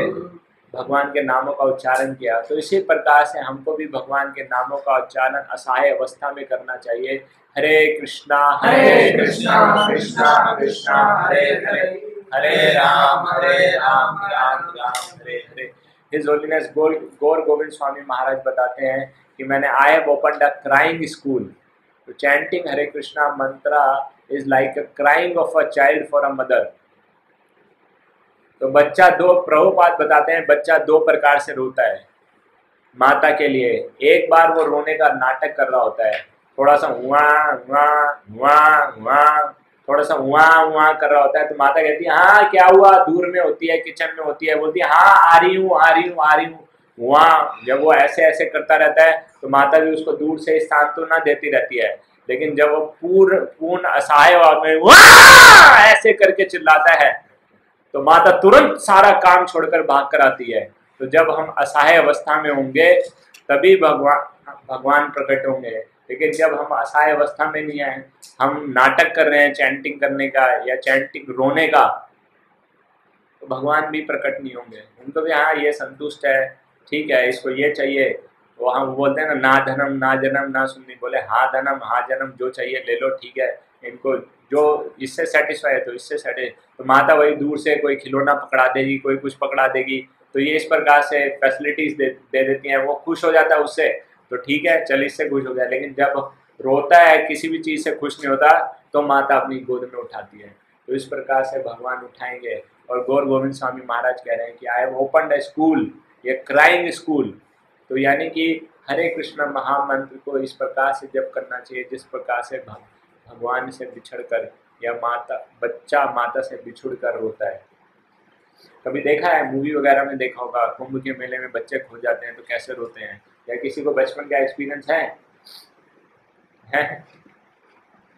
भगवान के नामों का उच्चारण किया। तो इसी प्रकार से हमको भी भगवान के नामों का उच्चारण असहाय अवस्था में करना चाहिए। हरे कृष्णा हरे कृष्णा कृष्णा कृष्णा हरे हरे। हरे राम हरे राम राम राम हरे हरे। हिज होलीनेस गोल गौर गोविंद स्वामी महाराज बताते हैं कि मैंने I have open a crying school तो chanting Hare Krishna mantra is like a crying of a child for a mother तो बच्चा दो प्रभुपात बताते हैं बच्चा दो प्रकार से रोता है। माता के लिए एक बार वो रोने का नाटक कर रहा होता है। थोड़ा सा हुआ हुआ हुआ हुआ, थोड़ा सा हुआ हुआ कर रहा होता है तो माता कहती है हाँ क्या हुआ? दूर में होती है, किचन में होती है। बोलती है हाँ आ रही हूँ, आ रही हूँ, आ रही हूँ। हुआ, जब वो ऐसे ऐसे करता रहता है तो माता भी उसको दूर से सांत्वना देती रहती है, लेकिन जब वो पूर्ण पूर्ण असहाय में ऐसे करके चिल्लाता है तो माता तुरंत सारा काम छोड़कर भाग कर आती है। तो जब हम असहाय अवस्था में होंगे, तभी भगवान भगवान प्रकट होंगे। लेकिन जब हम असहाय अवस्था में नहीं आए हम नाटक कर रहे हैं चैंटिंग करने का या चैंटिंग रोने का तो भगवान भी प्रकट नहीं होंगे। उनको भी हाँ ये संतुष्ट है ठीक है इसको ये चाहिए। वो हम बोलते हैं ना ना धनम ना जन्म ना सुननी। बोले हाँ धनम हाँ जन्म जो चाहिए ले लो ठीक है। इनको जो इससे सेटिस्फाई है तो इससे सेटिस्फाई तो माता वही दूर से कोई खिलौना पकड़ा देगी कोई कुछ पकड़ा देगी तो ये इस प्रकार से फैसिलिटीज़ दे, दे देती हैं। वो खुश हो जाता है उससे। तो ठीक है, चल इससे खुश हो गया। लेकिन जब रोता है, किसी भी चीज़ से खुश नहीं होता तो माता अपनी गोद में उठाती है। तो इस प्रकार से भगवान उठाएँगे और गौर गोविंद स्वामी महाराज कह रहे हैं कि आई हैव ओपन स्कूल ये क्राइंग स्कूल तो यानी कि हरे कृष्ण महामंत्र को इस प्रकार से जब करना चाहिए, जिस प्रकार से भगवान से बिछड़ कर या माता, बच्चा माता से बिछुड़ कर रोता है। कभी देखा है? मूवी वगैरह में देखा होगा। कुंभ के मेले में बच्चे खो जाते हैं तो कैसे रोते हैं? या किसी को बचपन का एक्सपीरियंस है? है?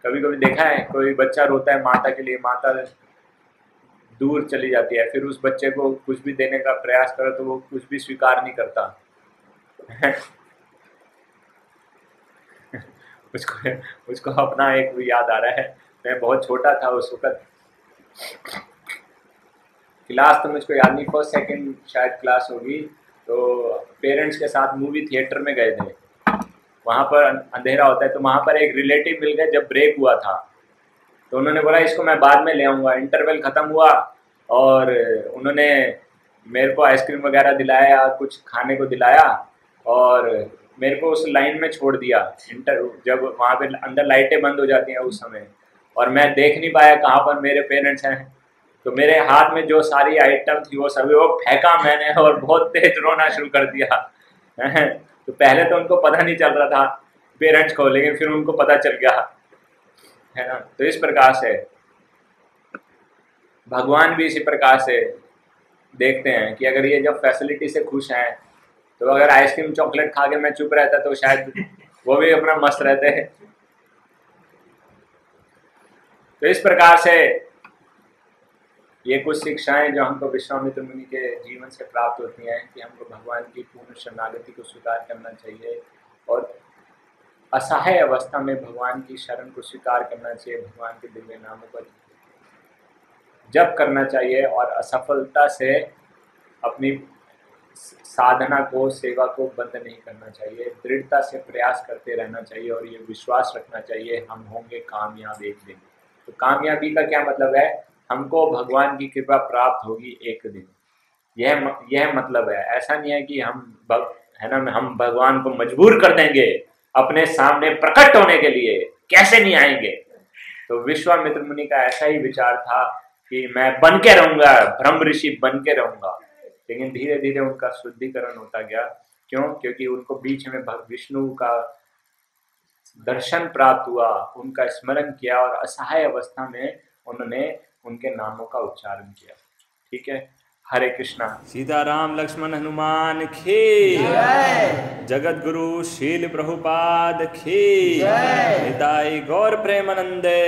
कभी कभी देखा है, कोई बच्चा रोता है माता के लिए, माता दूर चली जाती है, फिर उस बच्चे को कुछ भी देने का प्रयास करो तो वो कुछ भी स्वीकार नहीं करता। उसको उसको अपना एक याद आ रहा है, मैं बहुत छोटा था उस वक्त। क्लास तो मुझको याद नहीं फ़र्स्ट सेकंड शायद क्लास होगी। तो पेरेंट्स के साथ मूवी थिएटर में गए थे। वहाँ पर अंधेरा होता है तो वहाँ पर एक रिलेटिव मिल गए जब ब्रेक हुआ था। तो उन्होंने बोला, इसको मैं बाद में ले आऊँगा। इंटरवल ख़त्म हुआ और उन्होंने मेरे को आइसक्रीम वगैरह दिलाया, कुछ खाने को दिलाया और मेरे को उस लाइन में छोड़ दिया। इंटर जब वहाँ पे अंदर लाइटें बंद हो जाती हैं उस समय और मैं देख नहीं पाया कहाँ पर मेरे पेरेंट्स हैं। तो मेरे हाथ में जो सारी आइटम थी, वो सभी वो फेंका मैंने और बहुत तेज रोना शुरू कर दिया। तो पहले तो उनको पता नहीं चल रहा था पेरेंट्स को, लेकिन फिर उनको पता चल गया। है ना? तो इस प्रकार से, भगवान भी इसी प्रकार से देखते हैं कि अगर ये जब फैसिलिटी से खुश हैं तो अगर आइसक्रीम चॉकलेट खा के मैं चुप रहता तो शायद वो भी अपना मस्त रहते। हैं तो इस प्रकार से ये कुछ शिक्षाएँ जो हमको विश्वामित्र मुनि के जीवन से प्राप्त होती हैं कि हमको भगवान की पूर्ण शरणागति को स्वीकार करना चाहिए और असहाय अवस्था में भगवान की शरण को स्वीकार करना चाहिए, भगवान के दिव्य नामों पर जब करना चाहिए और असफलता से अपनी साधना को, सेवा को बंद नहीं करना चाहिए। दृढ़ता से प्रयास करते रहना चाहिए और ये विश्वास रखना चाहिए, हम होंगे कामयाब एक दिन। तो कामयाबी का क्या मतलब है? हमको भगवान की कृपा प्राप्त होगी एक दिन। यह यह मतलब है ऐसा नहीं है कि हम भग, है ना हम भगवान को मजबूर कर देंगे अपने सामने प्रकट होने के लिए कैसे नहीं आएँगे? तो विश्वामित्र मुनि का ऐसा ही विचार था कि मैं बन के रहूँगा ब्रह्म ऋषि बन के रहूँगा। लेकिन धीरे धीरे उनका शुद्धिकरण होता गया। क्यों? क्योंकि उनको बीच में विष्णु का दर्शन प्राप्त हुआ उनका स्मरण किया और असहाय अवस्था में उन्होंने उनके नामों का उच्चारण किया। ठीक है? हरे कृष्णा। सीताराम लक्ष्मण हनुमान खे। जगत गुरु शील प्रभुपाद खे। गौर प्रेमानंदे।